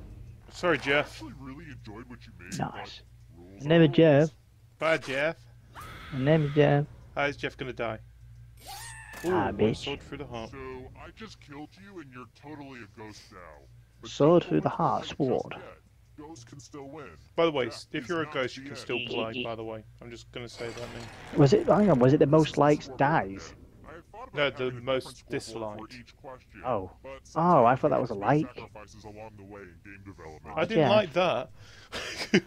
Sorry, Jeff. actually really enjoyed what you made. Nice. but rules My name are is Jeff. Bye, Jeff. My name is Jeff. How is Jeff gonna die? Ooh, Ah, bitch. sword through the heart. So I just killed you and you're totally a ghost now. But Sword through the heart, sword. Ghosts can still win. By the way, That if you're a ghost, you can end. still play. By the way, I'm just gonna say that now. Was it? Hang on. Was it the most is the likes dies? again. I had thought No, the most different disliked. question, Oh. Oh, I thought that was a there's like. along the way in game development. I didn't Jeff. like that.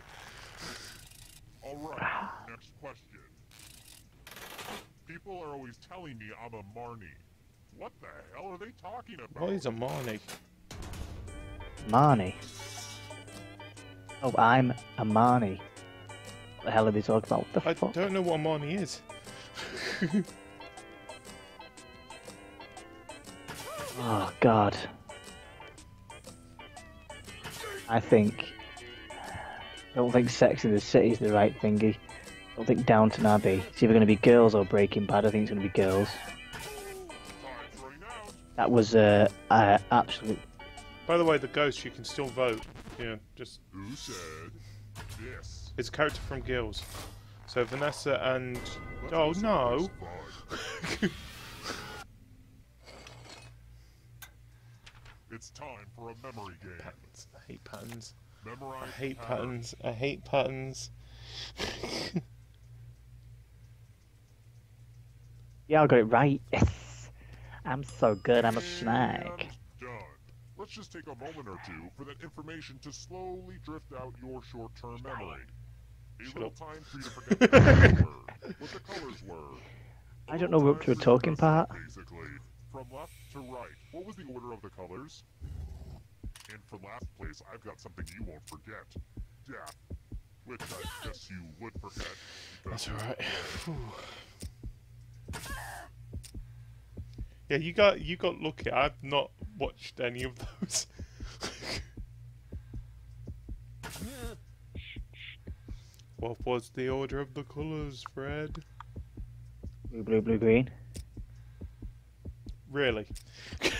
All right, next question. People are always telling me I'm a Marnie. What the hell are they talking about? what is a Marnie? Marnie. Oh, I'm a Marnie. What the hell are they talking about? What the I fuck? don't know what a Marnie is. Oh God. I think. I don't think Sex in the City is the right thingy. I don't think Downton Abbey. It's either going to be girls or Breaking Bad. I think it's going to be girls. Time's running out. That was uh, uh absolute. By the way, the ghost, you can still vote. Yeah, just Who said this? it's a character from Girls. So Vanessa and Let's oh no. It's time for a memory game. patterns. I hate patterns. I hate the patterns. I hate patterns. Yeah, I got it right. Yes. I'm so good. I'm a snag. Done. Let's just take a moment or two for that information to slowly drift out your short-term memory. A Shut little up. time for you to forget what the were, what the colors were. I don't know we're up to a talking for you to part. Basically, from left to right, what was the order of the colors? And for last place, I've got something you won't forget. Death. Which I guess you would forget. That's alright. Yeah, you got you got lucky. I've not watched any of those. what was the order of the colours, Fred? Blue, blue, blue, green. Really? no,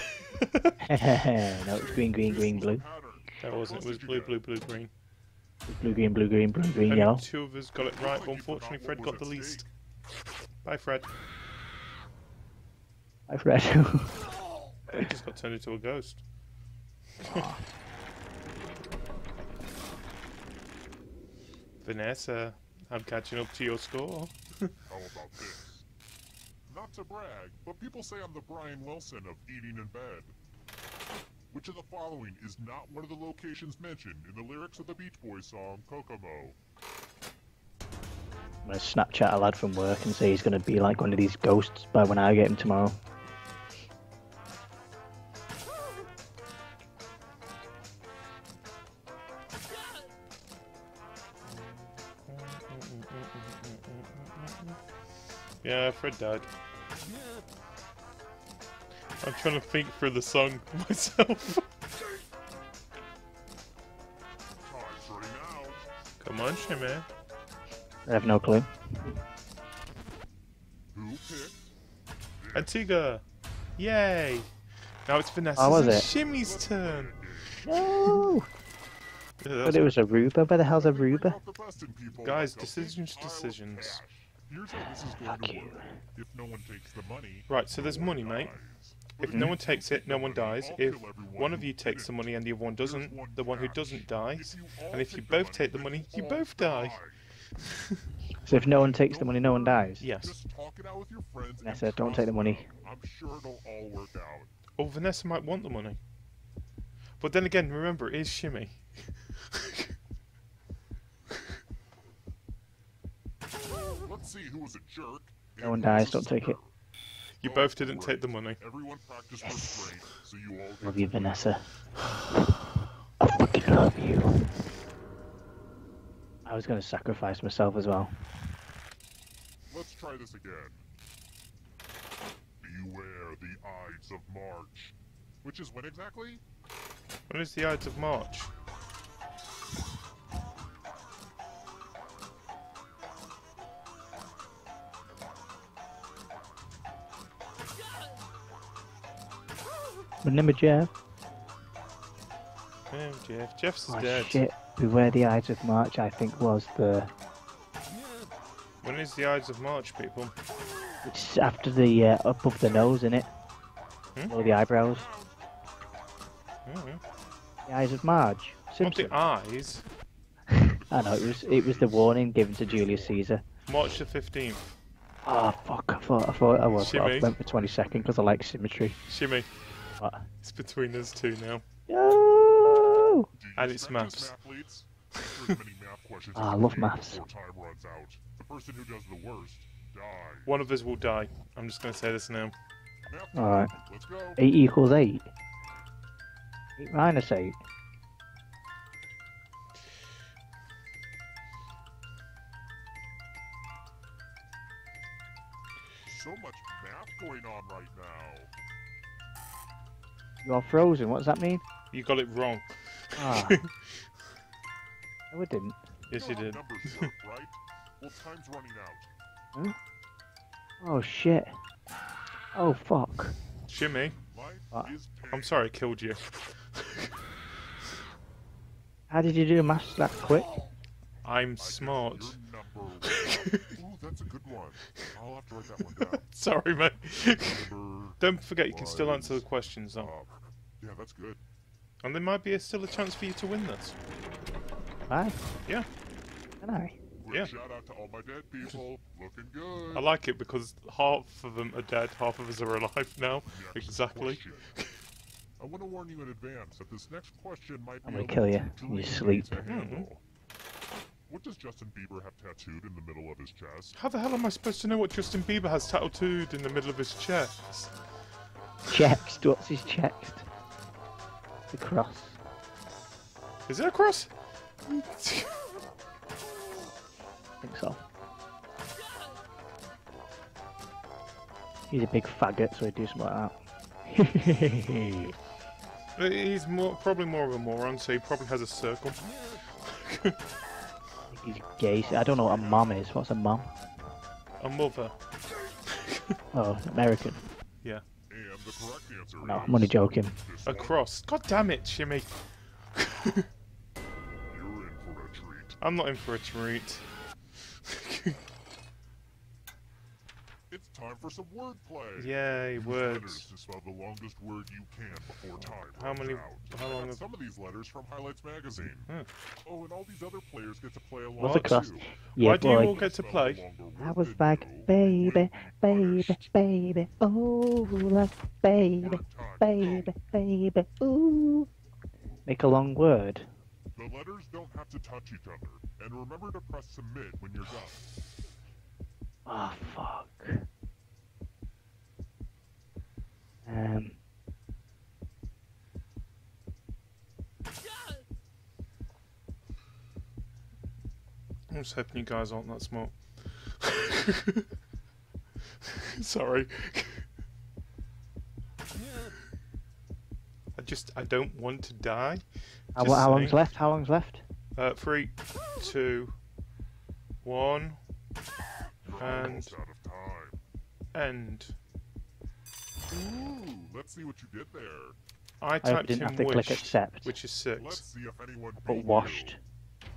it's green, green, green, this was the blue. that wasn't. It was blue, blue, blue, green. Blue, green, blue, green, blue, green, yellow. two of us got it right, but unfortunately, Fred got the least. Bye, Fred. I've read. He just got turned into a ghost. Vanessa, I'm catching up to your score. How about this? Not to brag, but people say I'm the Brian Wilson of eating in bed. Which of the following is not one of the locations mentioned in the lyrics of the Beach Boys song Kokomo? I'm gonna Snapchat a lad from work and say he's gonna be like one of these ghosts by when I get him tomorrow. Yeah, Fred died. I'm trying to think for the song myself. Time's running out. Come on, Shimmy. I have no clue. Antigua! Yay! Now it's Vanessa's Oh, was and it? Shimmy's turn. No! Yeah, But it was Aruba. Where the hell's Aruba? out the best in people Guys, like decisions, pile decisions. Cash. Here's how this is going Fuck to you. work. If no one takes the money, Right, so there's no one money, mate. dies. But If no one takes it, no one dies. If one of you takes the money and the other one doesn't, the one who doesn't dies. If you all And if you both take the money, you both die. So if no one takes the money, no one dies. Yes. Just talk it out with your friends and Vanessa, don't take the money. them. I'm sure it'll all work out. Or Vanessa might want the money. But then again, remember, it is Shimmy. Let's see who was a jerk. No one and who was dies, don't take it. You both didn't great. take the money. Everyone practice Yes. restraint, so you all Love you. Vanessa. I fucking love you. I was gonna sacrifice myself as well. Let's try this again. Beware the Ides of March. Which is when exactly? When is the Ides of March? Remember Jeff? Oh, Jeff. Jeff's Oh dead. shit. Beware the Ides of March, I think was the. When is the Ides of March, people? It's after the. Uh, above the nose, innit? Hmm? Below the eyebrows. Mm. The Eyes of Marge. Not the eyes. I know, it was, it was the warning given to Julius Caesar. March the 15th. Oh fuck, I thought, I thought I was. I went for twenty second because I like symmetry. Shimmy. What? It's between us two now. No! And it's expect maths. us mathletes? Answer as many math Ah, I love can maths. Before time runs out. The person who does the worst dies. One of us will die. I'm just going to say this now. Alright. time. Let's go. 8 equals 8. 8 minus 8. So much math going on right now. You're frozen, what does that mean? You got it wrong. Ah. no, it didn't. Yes, you you did. how numbers work, right? Well, time's running out. Oh shit. Oh fuck. Shimmy. Life What? is pain. I'm sorry I killed you. How did you do the maths that quick? I'm smart. You're number one. Ooh, that's a good one. I'll have to write that one down. sorry, mate. Number. Don't forget you can still answer the questions, though. Oh, yeah, that's good. And there might be a, still a chance for you to win this. Aye. Yeah. Can I? Yeah. shout out to all my dead people. Looking good. I like it because half of them are dead, half of us are alive now. Next Exactly. I want to warn you in advance that this next question might be I'm gonna a kill little you too in your tricky sleep. To handle. What does Justin Bieber have tattooed in the middle of his chest? How the hell am I supposed to know what Justin Bieber has tattooed in the middle of his chest? Chest. What's his chest? The cross. Is it a cross? I think so. He's a big faggot, so he'd do something like that. He's more, probably more of a moron, so he probably has a circle. He's gay. I don't know what a mom is. What's a mom? A mother. Oh, American. And the correct answer No, I'm only joking. this A one. cross. God damn it, Shimmy. You're in for a treat. I'm not in for a treat. It's time for some wordplay. Yay, Use words. letters to spell the longest word you can before time How many- out. how long got some of these letters from Highlights Magazine. Hmm. Oh, and all these other players get to play along What's a cross? too. Yeah, Why do you all get to play? I was like, baby, baby, baby, oh, like, baby, baby, baby, ooh. Make a long word. The letters don't have to touch each other. And remember to press submit when you're done. Oh, fuck. Um. I'm just hoping you guys aren't that smart. Sorry. I just, I don't want to die. How, how long's left? How long's left? Uh, three, two, one, You're And- almost out of time. end. Ooh, let's see what you did there. I I hope typed didn't have in to click accept. which is Let's six. see if anyone But washed. you.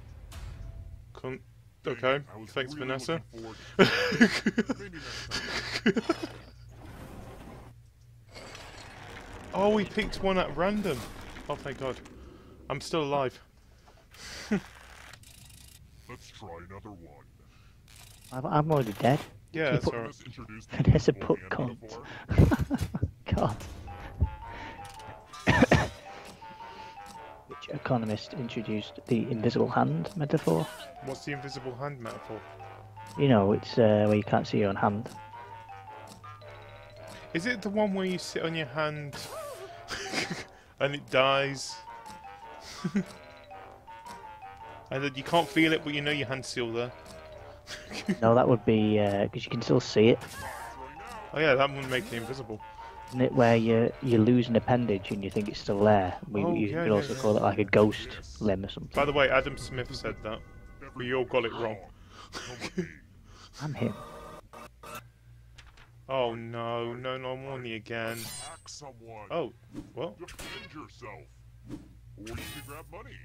Cunt. Okay, I thanks, really Vanessa. looking forward to it. Maybe next time. oh, we picked one at random. Oh, thank God. I'm still alive. Let's try another one. I'm, I'm already dead. Yeah, You that's put- alright. Let's introduce the Vanessa put hand cunt. Economist introduced the invisible hand metaphor? What's the invisible hand metaphor? You know, it's uh, where you can't see your own hand. Is it the one where you sit on your hand and it dies? and then you can't feel it, but you know your hand's still there. No, that would be because you can still see it. Oh yeah, that would make it invisible. Isn't it where you you lose an appendage and you think it's still there? We, Oh, you yeah, could yeah, also yeah. call it like a ghost limb or something. By the way, Adam Smith said that. We all got it wrong. Come with me. I'm him. Oh no, no, no, I'm on the again. Someone. Oh, well, Defend yourself. Or you can grab money.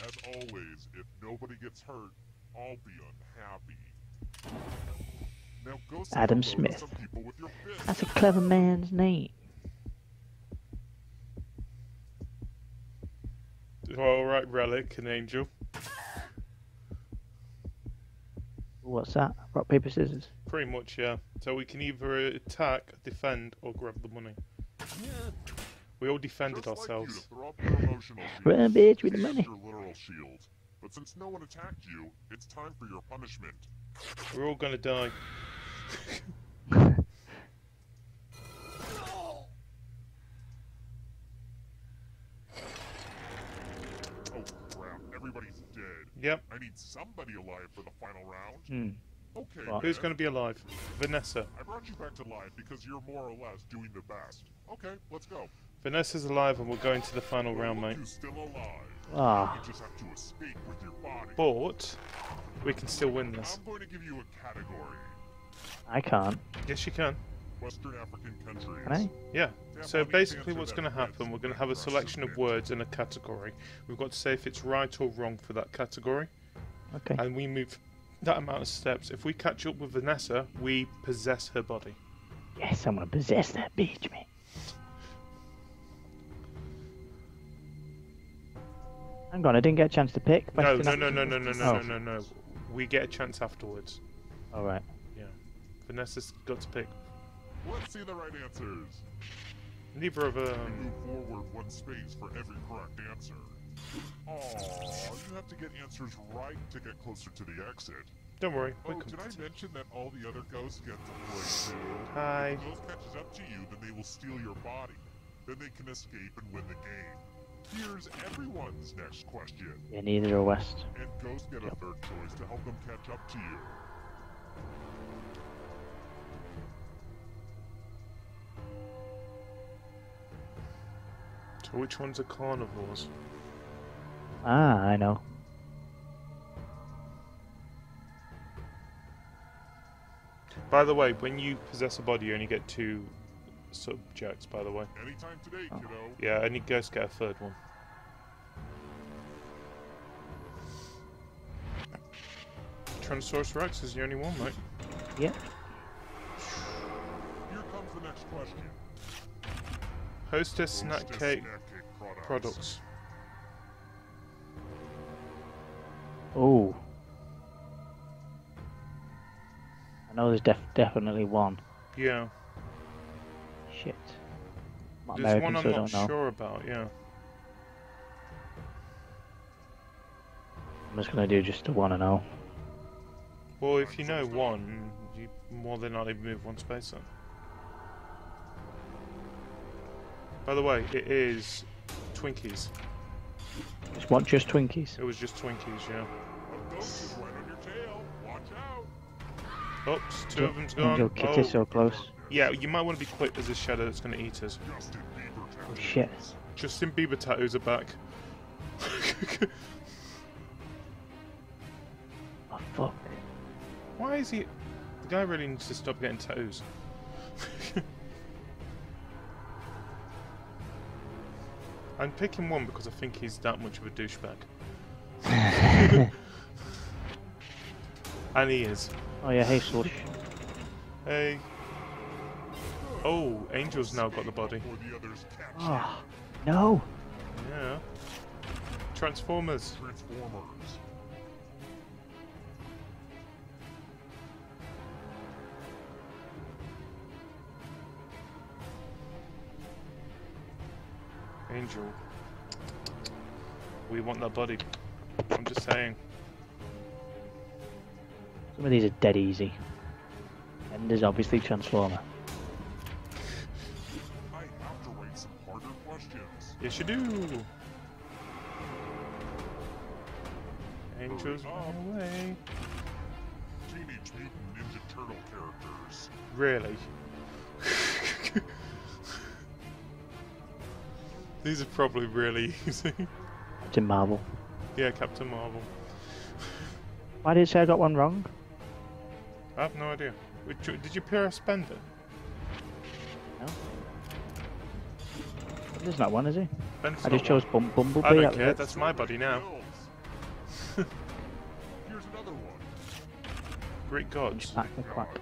As always, if nobody gets hurt, I'll be unhappy. Now go say Adam Smith. some people with your fists. That's a clever man's name. alright, Relic and Angel. What's that? Rock paper scissors. Pretty much, yeah. So we can either attack, defend, or grab the money. We all defended Just like ourselves. to throw up your Run, bitch, with the money. Shield. But since no one attacked you, it's time for your punishment. We're all gonna die. Oh crap, everybody's dead. Yep. I need somebody alive for the final round. Hmm. Okay, What? Who's gonna be alive? Vanessa. I brought you back to life because you're more or less doing the best. Okay, let's go. Vanessa's alive and we're going to the final round, mate. still alive. Ah, You just have to escape with your body. But we can still win this. I'm going to give you a category. I can't. Yes, you can. Western African countries. Can I? Yeah. Yeah, So basically, what's going to happen? We're going to have a selection of words in a category. We've got to say if it's right or wrong for that category, Okay. and we move that amount of steps. If we catch up with Vanessa, we possess her body. Yes, I'm gonna possess that bitch, man. Hang on, I didn't get a chance to pick. No, Western no, no, African- no, no, no, no, Oh. no, no, no. We get a chance afterwards. All right. Vanessa's got to pick. Let's see the right answers. Neither of You them. move forward one space for every correct answer. Aww, you have to get answers right to get closer to the exit. Don't worry. Oh, did I mention that all the other ghosts get to play too? Hi. If Ghost catches up to you, then they will steal your body. Then they can escape and win the game. Here's everyone's next question. Yeah, neither are West. And ghosts get a third choice to help them catch up to you. So which ones are carnivores? Ah, I know. By the way, when you possess a body, you only get two subjects. By the way. Anytime today, Oh. kiddo. Yeah, any ghosts get a third one. Tyrannosaurus Rex is the only one, mate. Yeah. Here comes the next question. Hostess snack Hostess cake snack cake products. Products. Oh. I know there's def- definitely one. Yeah, Shit. I'm there's American, one I'm so not know. sure about. Yeah. I'm just gonna do just the one and all. Well, if you know one, you more than likely move one space then. By the way, it is Twinkies. It's want just Twinkies. It was just Twinkies, yeah. A ghost is right on your tail. Watch out. Oops, two of them's gone. Angel Kitty Oh, so close. Oh. yeah, you might want to be quick. There's a shadow that's going to eat us. Justin Bieber Oh tattoos. shit. Justin Bieber tattoos are back. Oh fuck. Why is he? The guy really needs to stop getting tattoos. I'm picking one because I think he's that much of a douchebag. And he is. Oh yeah, hey Slush. Hey. Oh, Angel's now got the body. Or the others catch Oh, no. Yeah. Transformers. Transformers. Angel. We want that body. I'm just saying. Some of these are dead easy. And there's obviously Transformer. I have to write some harder questions. Yes, you do. Angels run away. Teenage Mutant Ninja Turtle characters. Really? These are probably really easy. Captain Marvel. yeah, Captain Marvel. Why did it say I got one wrong? I have no idea. Which, did you pure spend it? No. There's not one, is he? Ben's I not just chose one. Bum Bumblebee. I don't care. it. That's my buddy now. Bills. Here's another one. Great gods. Back the quack.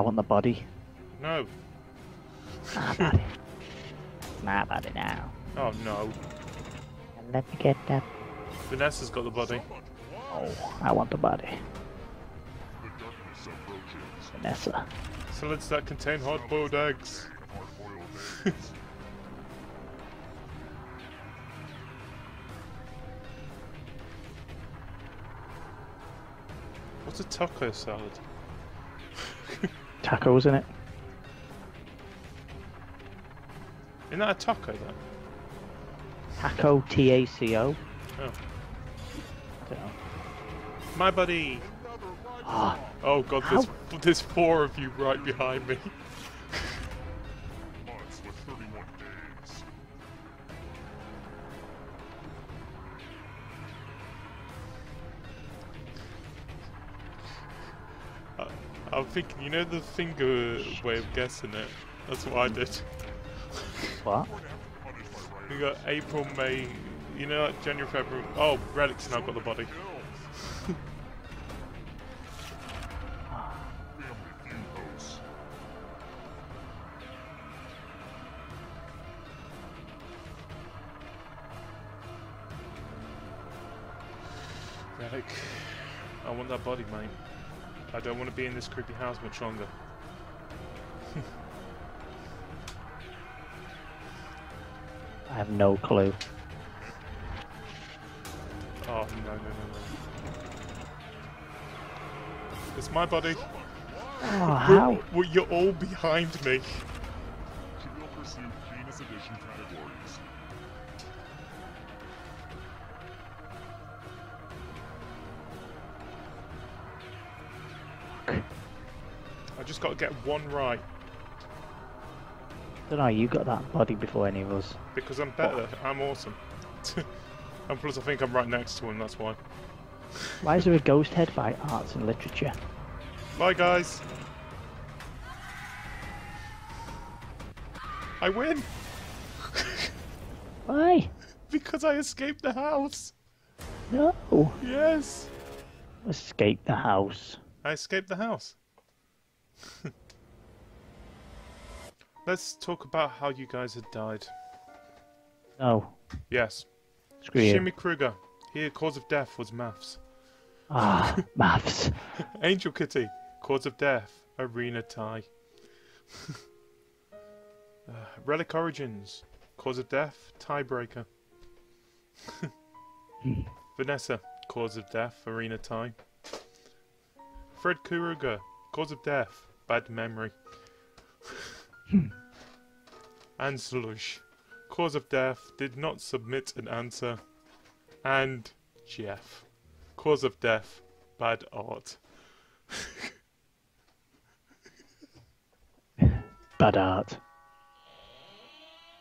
I want the body. No. My ah, body. My body now. Oh no. And let me get that. Vanessa's got the body. So much blood. Oh, I want the body. The darkness approaches. Vanessa. Solids that contain eggs. Hard-boiled eggs. What's a taco salad? Tacos in it. Isn't that a taco then? Taco T A C O. Oh. I don't know. My buddy! Ah, Oh god, there's, there's four of you right behind me. Thinking, you know the finger way of guessing it? That's what I did. what? Going to have to punish my writer. We got April, May, you know, like January, February. Oh, Relic's now got the body. Bills. Family Feud hosts. Relic, I want that body, mate. I don't want to be in this creepy house much longer. I have no clue. Oh, no, no, no, no. It's my body. Oh, how? Well, you're all behind me. One right don't know. You got that body before any of us. because I'm better. I'm awesome. and plus, I think I'm right next to him. That's why. Why is there a ghost head by arts and literature? Bye, guys. I win Why? because I escaped the house. No. Yes, Escape the house. I escaped the house. Let's talk about how you guys had died. No. Yes. Screw you. Shimmy Kruger. Here, cause of death was maths. Ah, maths. Angel Kitty. Cause of death. Arena tie. uh, Relic Origins. Cause of death. Tiebreaker. Vanessa. Cause of death. Arena tie. Fred Kuruga. Cause of death. Bad memory. And Slush. Cause of death. Did not submit an answer. And Jeff. Cause of death. Bad art. Bad art.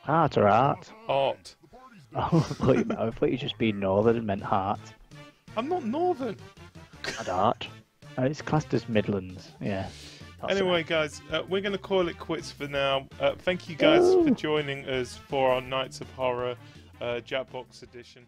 Art or art? Art. Oh, I thought you, I thought you just being northern and meant heart. I'm not northern. Bad art. Uh, it's classed as Midlands. Yeah. That's Anyway, guys, uh, we're going to call it quits for now. Uh, thank you guys for joining us for our Nights of Horror uh, Jackbox edition.